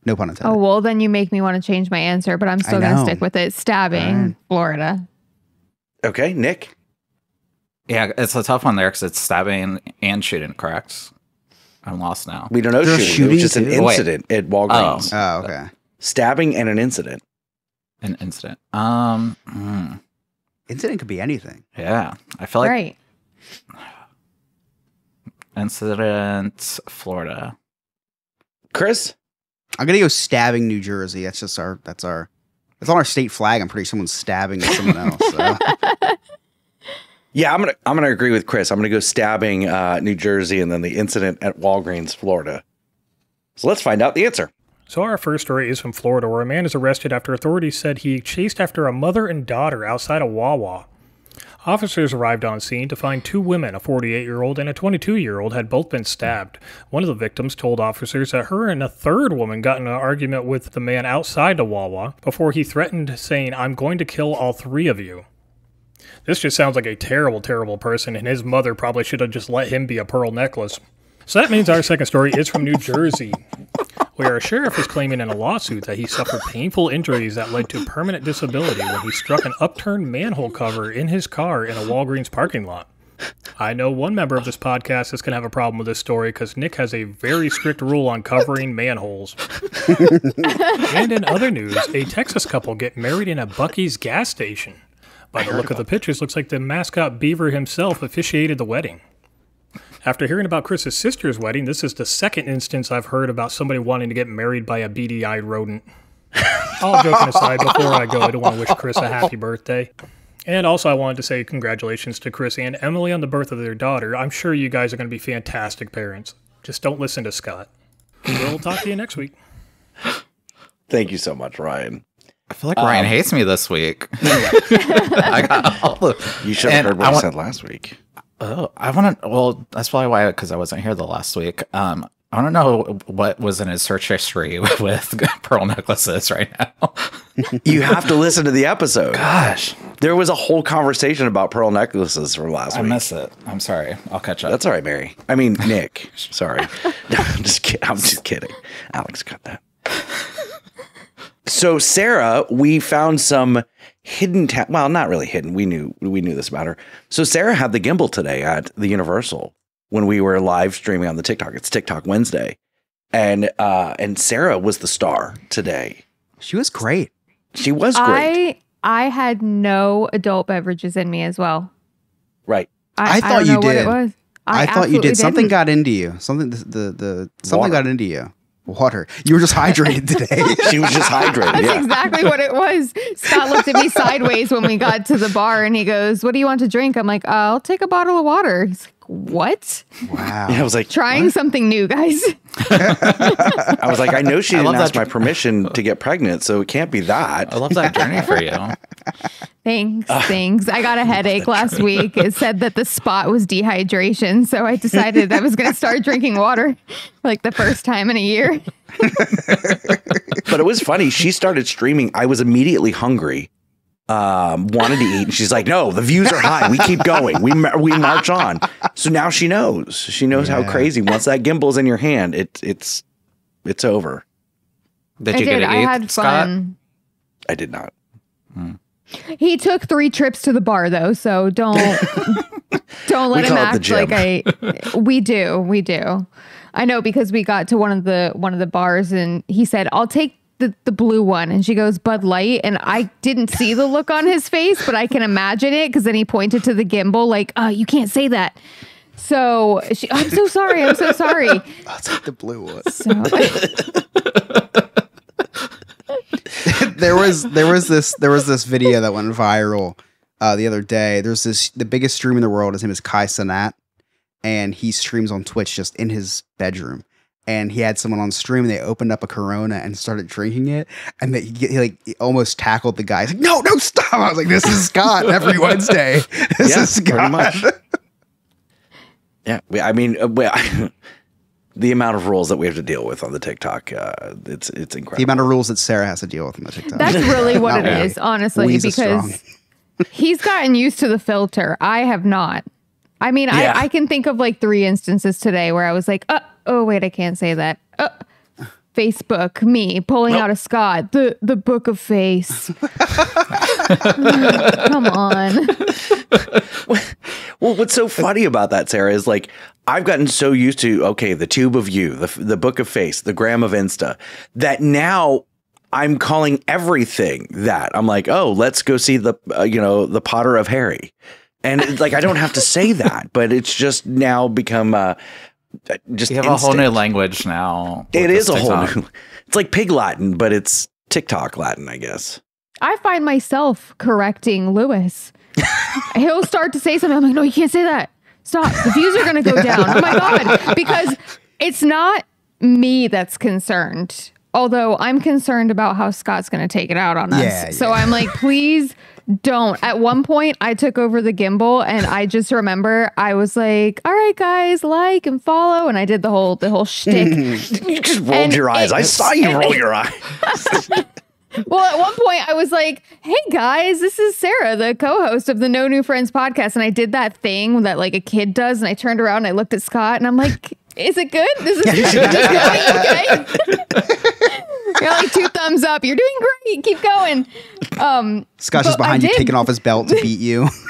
No pun intended. oh well, then you make me want to change my answer, but I'm still gonna stick with it. Stabbing Alright. Florida. Okay, Nick. Yeah, it's a tough one there because it's stabbing and shooting, correct? I'm lost now. We don't know There's shooting. It was just an too? Wait. incident at Walgreens. Oh, okay. Stabbing and an incident. An incident. Um, mm, Incident could be anything. yeah, I feel like right. incident, Florida. Chris? I'm gonna go stabbing New Jersey. That's just our. That's our. It's on our state flag. I'm pretty sure someone's stabbing someone else. So. Yeah, I'm gonna I'm gonna agree with Chris. I'm gonna go stabbing uh, New Jersey and then the incident at Walgreens, Florida. So let's find out the answer. So our first story is from Florida, where a man is arrested after authorities said he chased after a mother and daughter outside a Wawa. Officers arrived on scene to find two women, a 48 year old and a 22 year old, had both been stabbed. One of the victims told officers that her and a third woman got in an argument with the man outside the Wawa before he threatened, saying, I'm going to kill all three of you. This just sounds like a terrible, terrible person, and his mother probably should have just let him be a pearl necklace. So that means our second story is from New Jersey, where a sheriff is claiming in a lawsuit that he suffered painful injuries that led to permanent disability when he struck an upturned manhole cover in his car in a Walgreens parking lot. I know one member of this podcast is going to have a problem with this story because Nick has a very strict rule on covering manholes. and in other news, a Texas couple get married in a Buc-ee's gas station. By the look of the pictures, looks like the mascot Beaver himself officiated the wedding. After hearing about Chris's sister's wedding, this is the second instance I've heard about somebody wanting to get married by a beady eyed rodent. All joking aside, before I go, I do want to wish Chris a happy birthday. And also, I wanted to say congratulations to Chris and Emily on the birth of their daughter. I'm sure you guys are going to be fantastic parents. Just don't listen to Scott. We'll talk to you next week. Thank you so much, Ryan. I feel like Ryan Um, hates me this week. I got all the, You should have heard what I I, said last week. Oh, I want to. Well, that's probably why because I wasn't here the last week. Um, I want to know what was in his search history with pearl necklaces right now. You have to listen to the episode. Gosh, There was a whole conversation about pearl necklaces from last I week. miss it. I'm sorry. I'll catch up. That's all right, Mary. I mean, Nick. Sorry. No, I'm just kidding. I'm just kidding. Alex cut that. So Sarah, we found some hidden ta- well, not really hidden. We knew we knew this about her. So Sarah had the gimbal today at the Universal when we were live streaming on the TikTok. It's TikTok Wednesday. And uh and Sarah was the star today. She was great. She was great. I I had no adult beverages in me as well. right. I, don't thought you know what did. it was. I, thought you did. Something didn't. got into you. Something the the, the something Water. got into you. Water. You were just hydrated today. She was just hydrated. That's Yeah. exactly what it was. Scott looked at me sideways when we got to the bar and he goes, What do you want to drink? I'm like, uh, I'll take a bottle of water. He's like, What? wow. Yeah, I was like, Trying something new, guys. I was like, I know she I didn't ask that- my permission to get pregnant, so it can't be that. I love that journey for you. Thanks, thanks. I got a headache last week. It said that the spot was dehydration. So I decided I was going to start drinking water for like the first time in a year. but it was funny. She started streaming. I was immediately hungry. Um, wanted to eat, and she's like, "No, the views are high. We keep going. We we march on." So now she knows. She knows how crazy. Once that gimbal's in your hand, it it's it's over. Did I you did. get to I eat, had Scott? fun. I did not. He took three trips to the bar though, so don't don't let We him call the act like I. We do, we do. I know because we got to one of the one of the bars and he said, "I'll take the the blue one," and she goes Bud Light, and I didn't see the look on his face, but I can imagine it because then he pointed to the gimbal like, "Oh, you can't say that." So she, I'm so sorry. I'm so sorry. That's like the blue one. So, there was there was this there was this video that went viral uh, the other day. There's this the biggest stream in the world. His name is Kai Cenat, and he streams on Twitch just in his bedroom. And he had someone on stream. And they opened up a Corona and started drinking it, and they, he, he, like he almost tackled the guy. He's like, "No, no, stop!" I was like, "This is Scott every Wednesday. This Yeah, is pretty Scott." much. Yeah, we, I mean, uh, we, the amount of rules that we have to deal with on the TikTok, uh, it's it's incredible. The amount of rules that Sarah has to deal with on the TikTok. that's really what Not it we. is, honestly, We's because he's gotten used to the filter. I have not. I mean, Yeah. I, I can think of like three instances today where I was like, oh, oh wait, I can't say that. Uh, Facebook, me pulling out a Scott, the the book of face. Come on. Well, what's so funny about that, Sarah, is like I've gotten so used to okay, the tube of you, the the book of face, the gram of Insta, that now I'm calling everything that. I'm like, oh, let's go see the uh, you know the Potter of Harry, and like I don't have to say that, but it's just now become uh, just You have a whole new language now. It with is this a whole new. It's like pig Latin, but it's TikTok Latin, I guess. I find myself correcting Lewis. He'll start to say something. I'm like, no, you can't say that. Stop. The views are going to go down. Oh my God. Because it's not me that's concerned. Although I'm concerned about how Scott's going to take it out on us. Yeah, so I'm like, please don't. At one point, I took over the gimbal and I just remember I was like, all right, guys, like and follow. And I did the whole, the whole shtick. You just rolled And your eyes. I saw you roll your eyes. Well, at one point I was like, "Hey guys, this is Sarah, the co-host of the No New Friends podcast," and I did that thing that like a kid does, and I turned around and I looked at Scott, and I'm like, "Is it good? This is just going, okay." You're like two thumbs up. You're doing great. Keep going. Um, Scott's just but I behind you, did- taking off his belt to beat you.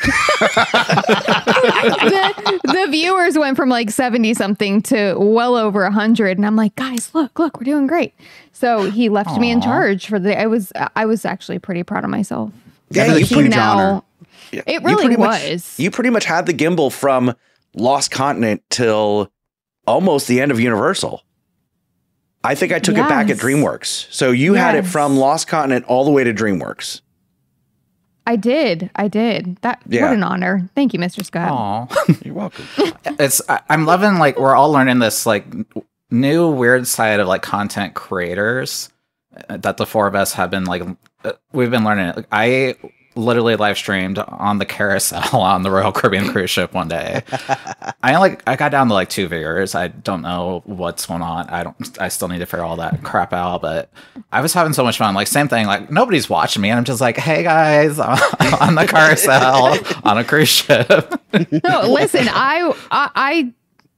the, the viewers went from like 70 something to well over 100 and i'm like guys look look we're doing great so he left me in charge for the i was i was actually pretty proud of myself Yeah, That's you See, huge now honor. Yeah. It You really much- was. you pretty much had the gimbal from Lost Continent till almost the end of Universal. I think I took it back at DreamWorks. So you had it from Lost Continent all the way to DreamWorks. i did i did that Yeah. what an honor thank you mr scott Aw. You're welcome. it's I, I'm loving like we're all learning this like new weird side of like content creators uh, that the four of us have been like uh, we've been learning it. Like, I literally live streamed on the carousel on the Royal Caribbean cruise ship one day. I like I got down to like two viewers. I don't know what's going on. I don't I still need to figure all that crap out, but I was having so much fun. Like same thing, like nobody's watching me and I'm just like, "Hey guys, I'm on the carousel on a cruise ship." no, listen, I, I, I,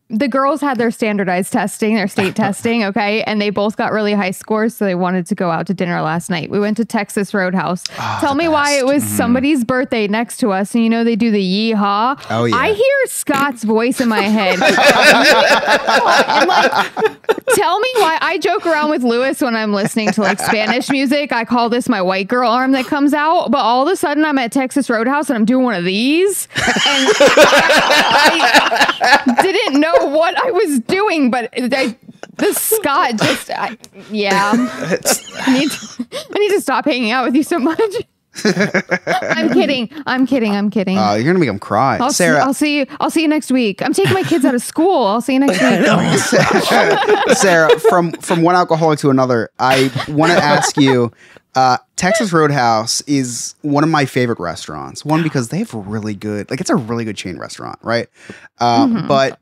the girls had their standardized testing, their state testing, okay, and they both got really high scores, so they wanted to go out to dinner last night. We went to Texas Roadhouse. Ah, Tell me why it was somebody's birthday next to us, and you know they do the yeehaw. Oh, yeah. I hear Scott's voice in my head. Like, tell me why I joke around with Lewis when I'm listening to like Spanish music. I call this my white girl arm that comes out, but all of a sudden I'm at Texas Roadhouse and I'm doing one of these. And I didn't know what I was doing, but I, the Scott just, I, yeah. I need, to, I need to stop hanging out with you so much. I'm kidding. I'm kidding. I'm kidding. Uh, you're gonna make him cry, I'll Sarah. See, I'll see you. I'll see you next week. I'm taking my kids out of school. I'll see you next week. Sarah, from from one alcoholic to another, I want to ask you. Uh, Texas Roadhouse is one of my favorite restaurants. One because they have really good, like it's a really good chain restaurant, right? Uh, Mhm. But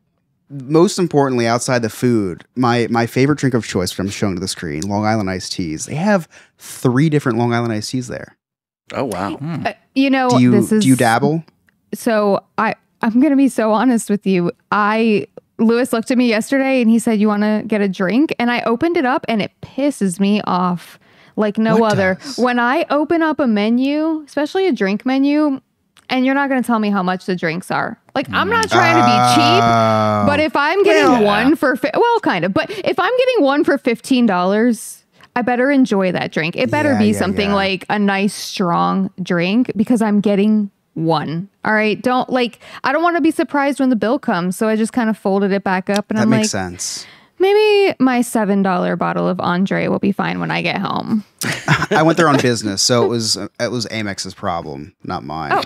most importantly, outside the food, my my favorite drink of choice, which I'm showing to the screen, Long Island iced teas. They have three different Long Island iced teas there. Oh wow! Uh, you know, do you this is do you dabble? so I I'm gonna be so honest with you. I Lewis looked at me yesterday and he said, "You want to get a drink?" And I opened it up and it pisses me off like no What other. does? When I open up a menu, especially a drink menu, and you're not gonna tell me how much the drinks are. Like I'm not trying to be oh. cheap, Oh. but if I'm getting one for fi- well, kind of, but if I'm getting one for fifteen dollars. I better enjoy that drink. It better Yeah, be yeah, something like a nice strong drink because I'm getting one. All right. Don't like I don't want to be surprised when the bill comes. So I just kind of folded it back up and that I'm makes like sense. Maybe my seven dollar bottle of Andre will be fine when I get home. I went there on business, so it was it was Amex's problem, not mine. Oh,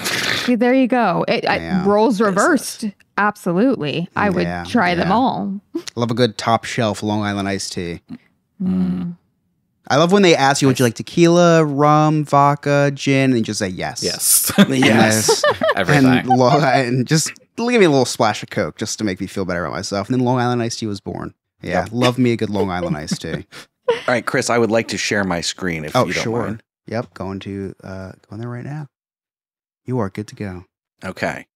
see, there you go. It, I- roles reversed. Absolutely. I would Yeah, try them all. I love a good top shelf Long Island iced tea. Mm. I love when they ask you, would you like tequila, rum, vodka, gin, and you just say yes. yes. Yes. Everything. and, Long, and just give me a little splash of Coke just to make me feel better about myself. And then Long Island iced tea was born. Yeah, love me a good Long Island iced tea. All right, Chris, I would like to share my screen if oh, you don't sure. mind. Yep, going to uh, going there right now. You are good to go. Okay.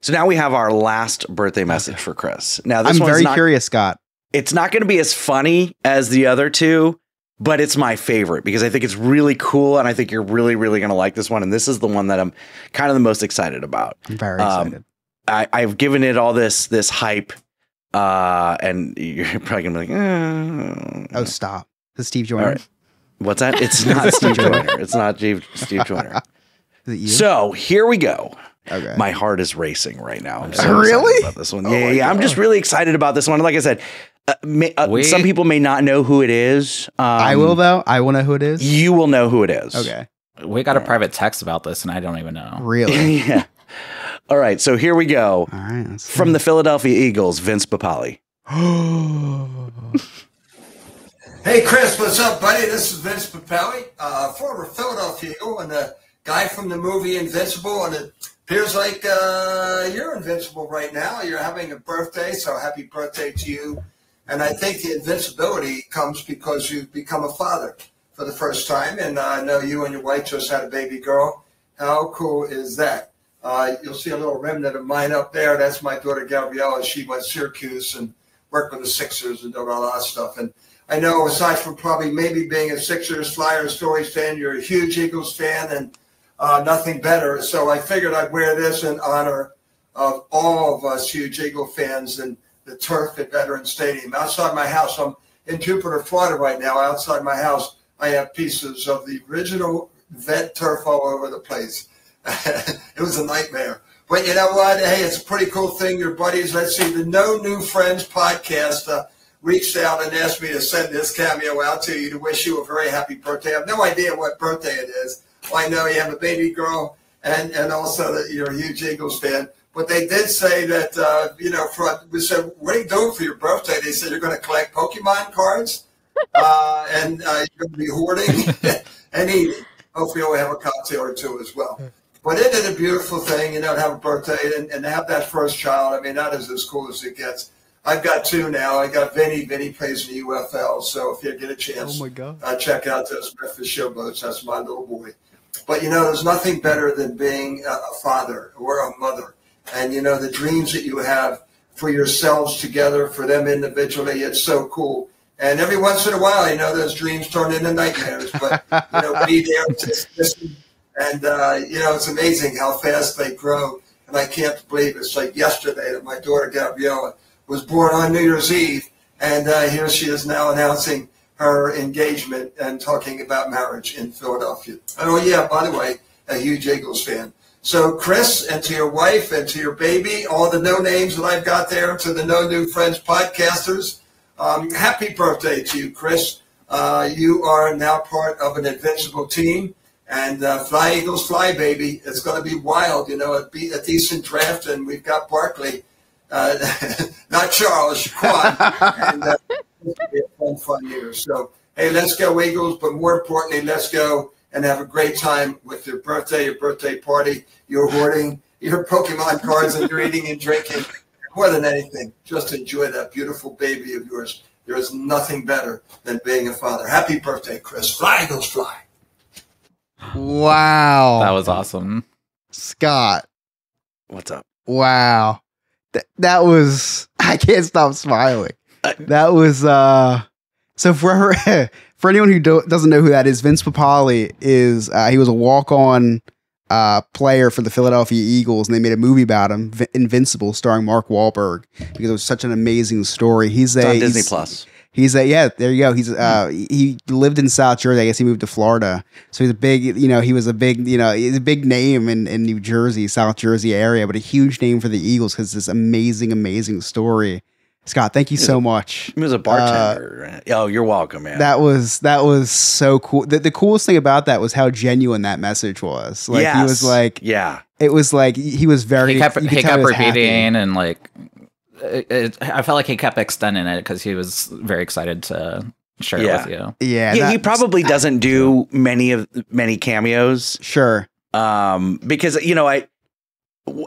So now we have our last birthday message for Chris. Now this I'm one's very not, curious, Scott. It's not going to be as funny as the other two, but it's my favorite because I think it's really cool and I think you're really, really going to like this one. And this is the one that I'm kind of the most excited about. I'm very Um, excited. I, I've given it all this this hype, uh, and you're probably gonna be like, eh. oh, stop. Is Steve All Joyner. right. What's that? It's not Steve Joyner. It's not Steve, Steve Joyner. Is it you? So here we go. okay. My heart is racing right now. I'm so Really? excited about this one. Oh Yeah, yeah, my yeah. I'm just really excited about this one. Like I said, uh, may, uh, some people may not know who it is. Um, I will though. I will know who it is. You will know who it is. Okay. we got a private text about this, and I don't even know. Really? yeah. All right. So here we go. All right. let's see. From the Philadelphia Eagles, Vince Papale. Hey, Chris, what's up, buddy? This is Vince Papale, uh, former Philadelphia Eagle and the guy from the movie Invincible. And it appears like uh, you're invincible right now. You're having a birthday, so happy birthday to you. And I think the invincibility comes because you've become a father for the first time. And uh, I know you and your wife just had a baby girl. How cool is that? Uh, you'll see a little remnant of mine up there. That's my daughter Gabriella. She went to Syracuse and worked with the Sixers and did all that stuff. And I know aside from probably maybe being a Sixers, Flyers, Stories fan, you're a huge Eagles fan and uh, nothing better. So I figured I'd wear this in honor of all of us huge Eagle fans and the turf at Veterans Stadium. Outside my house, I'm in Jupiter, Florida right now. Outside my house, I have pieces of the original vet turf all over the place. it was a nightmare. But you know what? Hey, it's a pretty cool thing. Your buddies, let's see, the No New Friends podcast uh, reached out and asked me to send this cameo out to you to wish you a very happy birthday. I have no idea what birthday it is. Well, I know you have a baby girl and, and also that you're a huge Eagles fan. But they did say that, uh, you know, for, we said, what are you doing for your birthday? They said you're going to collect Pokemon cards uh, and uh, you're going to be hoarding and eating. Hopefully, we'll have a cocktail or two as well. But isn't it a beautiful thing, you know, to have a birthday and, and to have that first child? I mean, that is as cool as it gets. I've got two now. I got Vinny. Vinny plays in the UFL. So if you get a chance, Oh my God. uh, check out those breakfast showboats. That's my little boy. But you know, there's nothing better than being a, father or a mother. And you know, the dreams that you have for yourselves together, for them individually, it's so cool. And every once in a while, you know, those dreams turn into nightmares. But you know, be there, just listen. And uh, you know, it's amazing how fast they grow. And I can't believe it's like yesterday that my daughter Gabriella was born on New Year's Eve, and uh, here she is now announcing her engagement and talking about marriage in Philadelphia. And, oh yeah, by the way, a huge Eagles fan. So Chris, and to your wife, and to your baby, all the no names that I've got there, to the No New Friends podcasters, um, happy birthday to you, Chris. Uh, you are now part of an invincible team. And uh, fly Eagles, fly baby! It's going to be wild, you know. A, be a decent draft, and we've got Barkley, uh, not Charles, Saquon, and uh, it's be a fun, fun year. So, hey, let's go Eagles! But more importantly, let's go and have a great time with your birthday, your birthday party, your hoarding, your Pokemon cards, and your eating and drinking. More than anything, just enjoy that beautiful baby of yours. There is nothing better than being a father. Happy birthday, Chris! Fly Eagles, fly! Wow. That was awesome. Scott. What's up? Wow. Th- that was I can't stop smiling. That was uh so for for anyone who do, doesn't know who that is, Vince Papale is uh, he was a walk-on uh, player for the Philadelphia Eagles, and they made a movie about him, V- Invincible, starring Mark Wahlberg, because it was such an amazing story. He's It's a on he's- Disney Plus. He's a yeah, there you go. He's uh he lived in South Jersey. I guess he moved to Florida. So he's a big, you know, he was a big, you know, he's a big name in, in New Jersey, South Jersey area, but a huge name for the Eagles because this amazing, amazing story. Scott, thank you so much. He was a bartender. oh, you're welcome, man. That was that was so cool. The, the coolest thing about that was how genuine that message was. Like he was like, yeah, it was like he was very. He kept he kept was happy. repeating and like it, it, I felt like he kept extending it because he was very excited to share Yeah. it with you. Yeah, he, he probably doesn't do many of many cameos. Sure. Um, because you know, I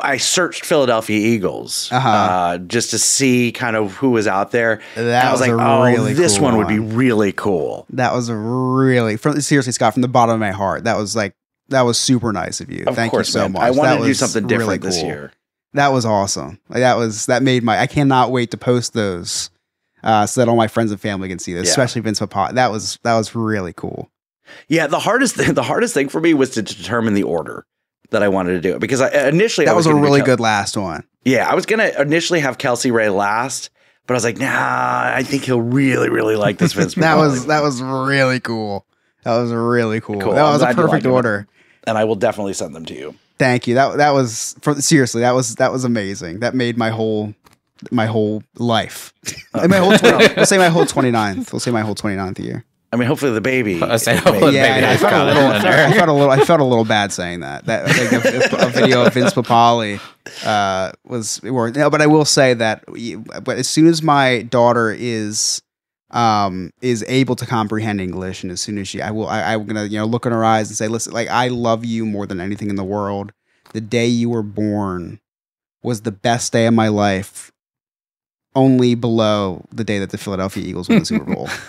I searched Philadelphia Eagles Uh-huh. uh, just to see kind of who was out there. That and I was, was like, a oh, really this cool one would be really cool. That was a really from seriously, Scott, from the bottom of my heart. That was like that was super nice of you. Of Thank course, you so man. much. I wanted That to do was something really different this year. That was awesome. Like, that was that made my. I cannot wait to post those, uh, so that all my friends and family can see this, Yeah. especially Vince Papa. That was that was really cool. Yeah, the hardest the hardest thing for me was to determine the order that I wanted to do it because I initially I That was, a really Kel- good last one. Yeah, I was gonna initially have Kelsey Ray last, but I was like, nah, I think he'll really really like this Vince. that was that was really cool. That was really cool. Cool. That I'm was a perfect it. order. and I will definitely send them to you. Thank you. That that was for seriously. That was that was amazing. That made my whole my whole life. my whole 20, we'll say my whole 29th. We'll say my whole 29th year. I mean, hopefully the baby. I say, hopefully yeah, baby yeah, I, felt a little, I, felt, a little. I felt a little bad saying that. That like a, a video of Vince Papale uh, was. Or, no, but I will say that. But as soon as my daughter is um is able to comprehend English, and as soon as she, I will, I, I'm gonna you know look in her eyes and say, listen, like I love you more than anything in the world. The day you were born was the best day of my life. Only below the day that the Philadelphia Eagles won the Super Bowl.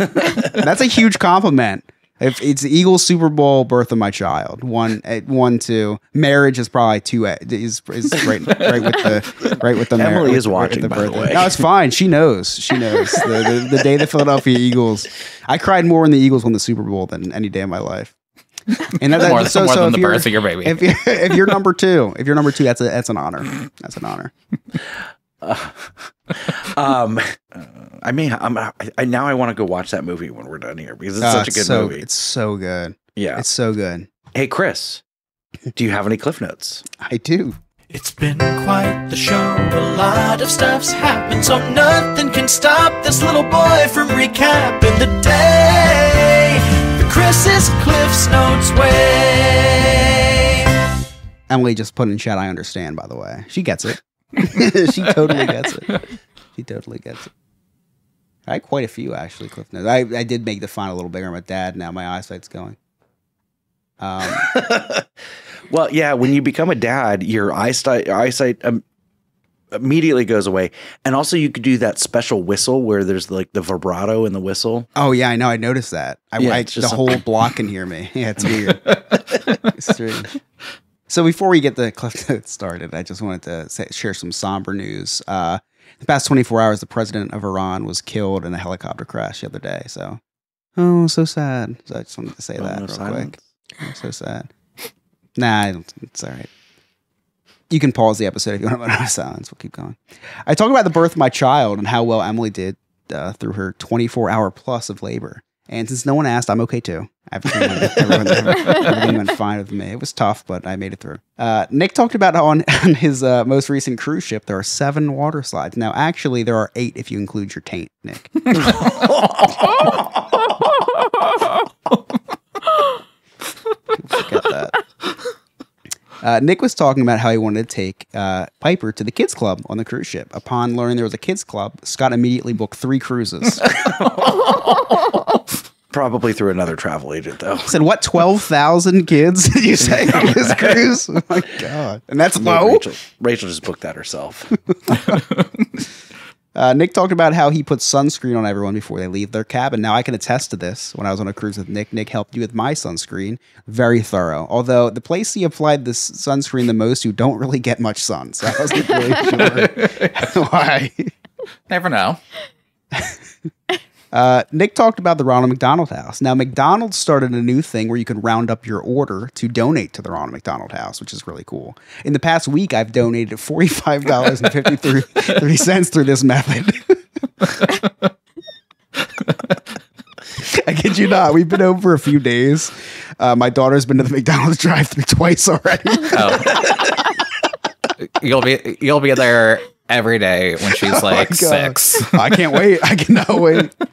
That's a huge compliment. If it's the Eagles Super Bowl, birth of my child. One, uh, one, two. Marriage is probably two. uh, Is is right, right with the right with the. mar- Emily with is the- right watching, by the birthday. way. No, it's fine. She knows. She knows. The, the, the day the Philadelphia Eagles, I cried more when the Eagles won the Super Bowl than any day of my life. And that, that- More so, more so than the birth of your baby. If you're, if you're number two, if you're number two, that's a that's an honor. That's an honor. um, uh, I mean, I'm, I, I now I want to go watch that movie when we're done here because it's Uh, such a good so, movie. It's so good. Yeah. It's so good. Hey, Chris, do you have any cliff notes? I do. It's been quite the show. A lot of stuff's happened, so nothing can stop this little boy from recapping the day. The Chris's Cliff's Notes way. Emily just put in chat. I understand. By the way, she gets it. she totally gets it. She totally gets it. I had quite a few actually, Cliff Notes. I, I did make the font a little bigger. I'm a dad now. My eyesight's going. Um, Well, yeah, when you become a dad, your eyesight eyesight um, immediately goes away, and also you could do that special whistle where there's like the vibrato in the whistle. oh yeah, I know. I noticed that. I, Yeah, I the whole block can hear me. Yeah, it's weird. it's strange. So before we get the Cliff Notes started, I just wanted to say, share some somber news. Uh, the past 24 hours, the president of Iran was killed in a helicopter crash the other day. So, oh, so sad. So I just wanted to say that no real silence. quick. Oh, so sad. Nah, it's all right. You can pause the episode if you want to know silence. We'll keep going. I talk about the birth of my child and how well Emily did uh, through her 24 hour plus of labor. And since no one asked, I'm okay too. Everything went, everyone, everything went fine with me. It was tough, but I made it through. Uh, Nick talked about how on, on his uh, most recent cruise ship, there are seven water slides. Now, actually, there are eight if you include your taint, Nick. Forget that. Uh, Nick was talking about how he wanted to take uh, Piper to the kids club on the cruise ship. Upon learning there was a kids club, Scott immediately booked three cruises. Probably through another travel agent, though. Said what? Twelve thousand kids? Did you say on this cruise? Oh my god! And that's No, low. Rachel, Rachel just booked that herself. Uh, Nick talked about how he puts sunscreen on everyone before they leave their cabin. Now I can attest to this. When I was on a cruise with Nick, Nick helped you with my sunscreen. Very thorough. Although the place he applied the sunscreen the most, you don't really get much sun. So I wasn't really sure why. Never know. Uh, Nick talked about the Ronald McDonald House. Now, McDonald's started a new thing where you can round up your order to donate to the Ronald McDonald House, which is really cool. In the past week, I've donated $45.53 through this method. I kid you not. We've been home for a few days. Uh, my daughter's been to the McDonald's drive-through twice already. You'll be you'll be there every day when she's Oh like God. six. I can't wait. I cannot wait.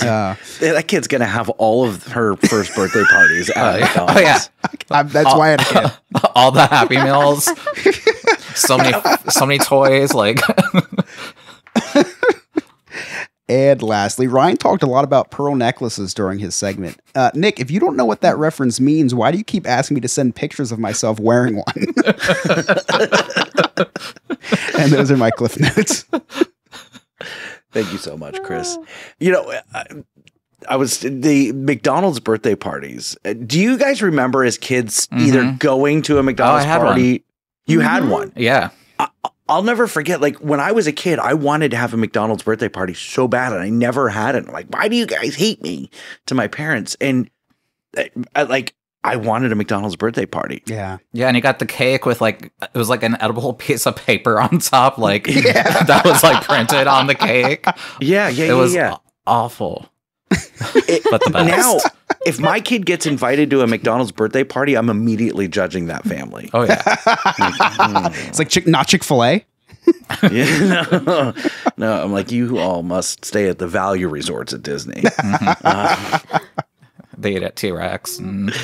Uh, that kid's gonna have all of her first birthday parties at Oh, yeah. McDonald's. Oh, yeah. I'm- that's why I had a kid. All the Happy Meals. so many so many toys. Like And lastly, Ryan talked a lot about pearl necklaces during his segment. Uh, Nick, if you don't know what that reference means, why do you keep asking me to send pictures of myself wearing one? and those are my cliff notes. Thank you so much, Chris. You know, I, I was the McDonald's birthday parties. Uh, Do you guys remember as kids either Mhm. going to a McDonald's had one. party? You had Mhm. one. yeah. I'll never forget. Like when I was a kid, I wanted to have a McDonald's birthday party so bad, and I never had it. I'm like, why do you guys hate me? To my parents, and uh, I, like I wanted a McDonald's birthday party. Yeah. Yeah, and he got the cake with like it was like an edible piece of paper on top, like that was like printed on the cake. Yeah, yeah, it yeah, was yeah. aw- awful. but the best. Now, if my kid gets invited to a McDonald's birthday party, I'm immediately judging that family. Oh yeah. It's like chick, not Chick fil A. yeah, no, no, I'm like, you all must stay at the value resorts at Disney. Uh, they ate at T Rex and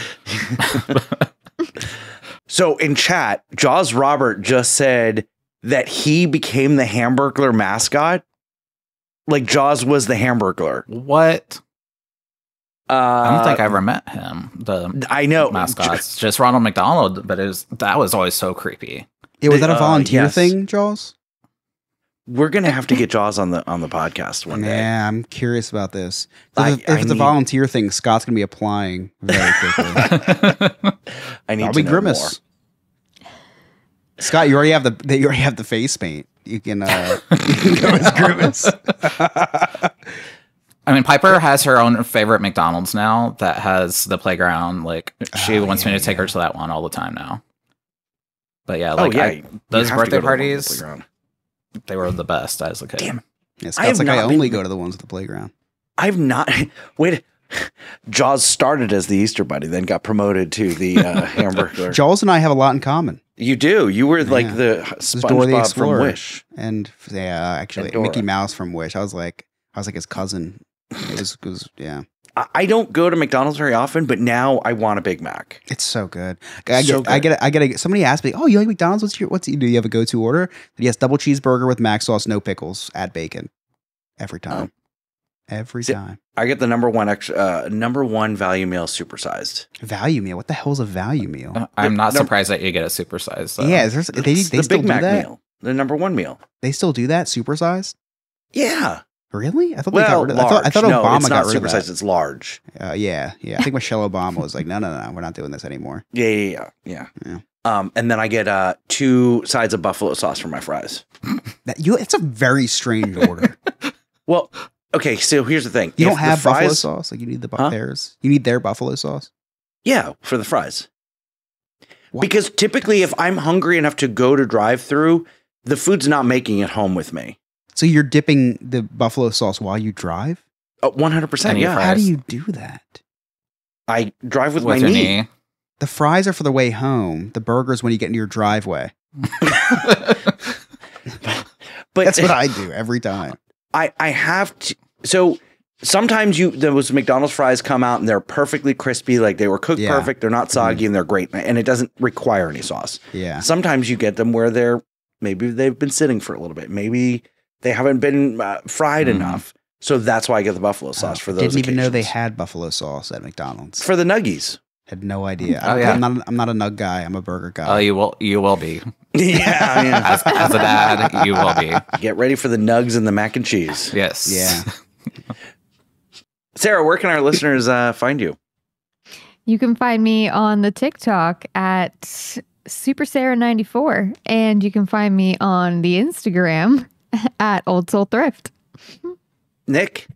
so in chat, Jaws Robert just said that he became the Hamburglar mascot. Like Jaws was the Hamburglar. what? Uh, I don't think I ever met him. The I know mascots, just Ronald McDonald, but it was that was always so creepy. Yeah, was that a Uh, volunteer yes. thing, Jaws? We're gonna have to get Jaws on the on the podcast one day. Yeah, I'm curious about this. If, I- if I it's a volunteer thing, Scott's gonna be applying very quickly. I need I'll to be know grimace. Scott, you already have the you already have the face paint. You can uh you can go as grimace. I mean, Piper has her own favorite McDonald's now that has the playground. Like she Oh, wants yeah, me to take her to that one all the time now. But yeah, Oh, like yeah, I- those birthday go to the the parties—they were the best as a kid. Damn. Yeah, I have Scott's like I only been- go to the ones at the playground. I've not wait. Jaws started as the Easter Bunny, then got promoted to the uh, Hamburglar. Jaws and I have a lot in common. You do. You were like Yeah. the Dora the SpongeBob from Wish. And yeah, actually And Mickey Mouse from Wish. I was like I was like his cousin. It was, it was yeah. I- don't go to McDonald's very often, but now I want a Big Mac. It's so good. I get, So I get, I get. Somebody asked me, "Oh, you like McDonald's? What's your, what's do you have a go to order?" Yes, double cheeseburger with mac sauce, no pickles, add bacon, every oh. time, every See, time. I get the number one extra, uh, number one value meal supersized. Value meal. What the hell's a value meal? I'm not no- surprised that you get a supersized. though. yeah, is there, they, they It's still the Big do Mac that. meal, the number one meal. They still do that supersized. Yeah. Really? I thought they got rid of. large. I thought, I thought no, Obama it's got rid of supersized. that. It's large. Uh, yeah, yeah. I think Michelle Obama was like, "No, no, no, we're not doing this anymore." Yeah, yeah, yeah, yeah. Yeah. Um, and then I get uh two sides of buffalo sauce for my fries. That you, it's a very strange order. Well, okay. So here's the thing: You If don't the have buffalo sauce. Like you need the bu- Huh? theirs. You need their buffalo sauce. Yeah, for the fries. What? Because typically, if I'm hungry enough to go to drive-through, the food's not making it home with me. So you're dipping the buffalo sauce while you drive. Uh, One hundred percent. And Yeah, How do you do that? I drive with, with my knee. knee. The fries are for the way home. The burgers when you get into your driveway. But That's what I do every time. I I have to. So sometimes you those McDonald's fries come out and they're perfectly crispy, like they were cooked Yeah. Perfect. They're not soggy and they're great, and it doesn't require any sauce. Yeah. Sometimes you get them where they're maybe they've been sitting for a little bit, maybe they haven't been uh, fried Mhm. enough. So that's why I get the buffalo sauce for those. Didn't even know they had buffalo sauce at McDonald's. for the nuggies. Had no idea. Oh, I, yeah. am not. I'm not a nug guy. I'm a burger guy. Oh, you will. You will be. yeah, yeah. As, as a dad, you will be. Get ready for the nugs and the mac and cheese. Yes. Yeah. Sarah, where can our listeners uh, find you? You can find me on the TikTok at Super Sarah 94 and you can find me on the Instagram at Old Soul Thrift. Nick,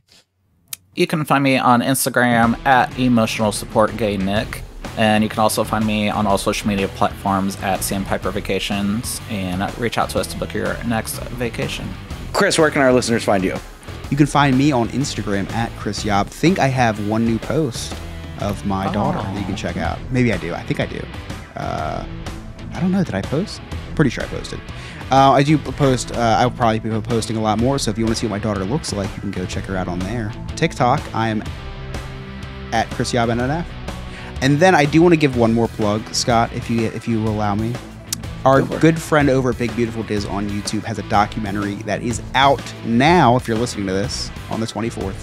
You can find me on Instagram at emotional support gay Nick. And you can also find me on all social media platforms at Sandpiper Vacations and reach out to us to book your next vacation. Chris, where can our listeners find you? You can find me on Instagram at Chris Yob. Think I have one new post of my daughter that you can check out. Maybe I do. I think I do. Uh, I don't know. Did I post? Pretty sure I posted. Uh, I do post. Uh, I'll probably be posting a lot more. So if you want to see what my daughter looks like, you can go check her out on there. TikTok, I am at Chris Yob NNF. And then I do want to give one more plug, Scott, if you if you allow me. Our good friend over at Big Beautiful Diz on YouTube has a documentary that is out now. If you're listening to this on the 24th,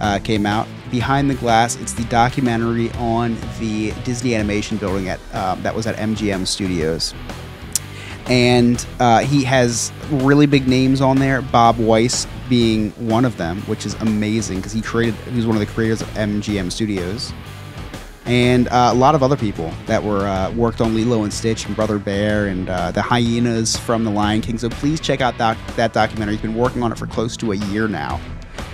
uh, came out behind the glass. It's the documentary on the Disney Animation building at um, that was at MGM Studios, and uh, he has really big names on there. Bob Weis being one of them, which is amazing because he created. He was one of the creators of MGM Studios and uh, a lot of other people that were uh, worked on Lilo and Stitch and Brother Bear and uh, the hyenas from The Lion King. So please check out that that documentary. He's been working on it for close to a year now.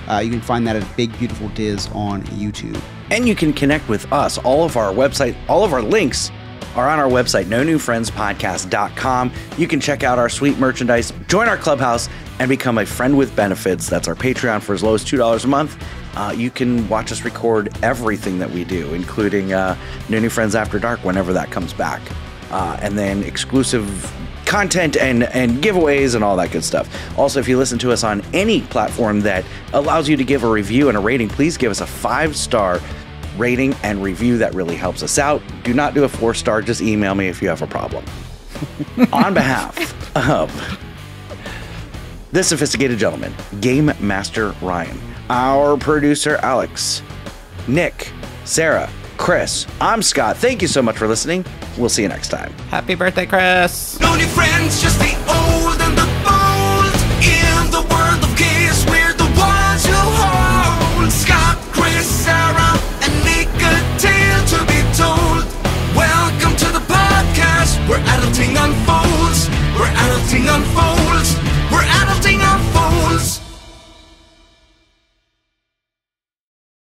Uh, you can find that at Big Beautiful Diz on YouTube. And you can connect with us. All of our website, all of our links are on our website, no new friends podcast.com. You can check out our sweet merchandise, join our clubhouse, and become a friend with benefits. That's our Patreon for as low as $2 a month. Uh, you can watch us record everything that we do, including uh, No New Friends After Dark whenever that comes back. Uh, and then exclusive content and, and giveaways and all that good stuff. Also, if you listen to us on any platform that allows you to give a review and a rating, please give us a five star rating and review. That really helps us out. Do not do a four star, just email me if you have a problem. on behalf of this sophisticated gentleman, Game Master Ryan, our producer Alex, Nick, Sarah, Chris, I'm Scott. Thank you so much for listening. We'll see you next time. Happy birthday, Chris. No new friends, just the old and the bold. In the world of gays, we're the ones who hold. Scott, Chris, Sarah, and Nick, a tale to be told. Welcome to the podcast where adulting unfolds.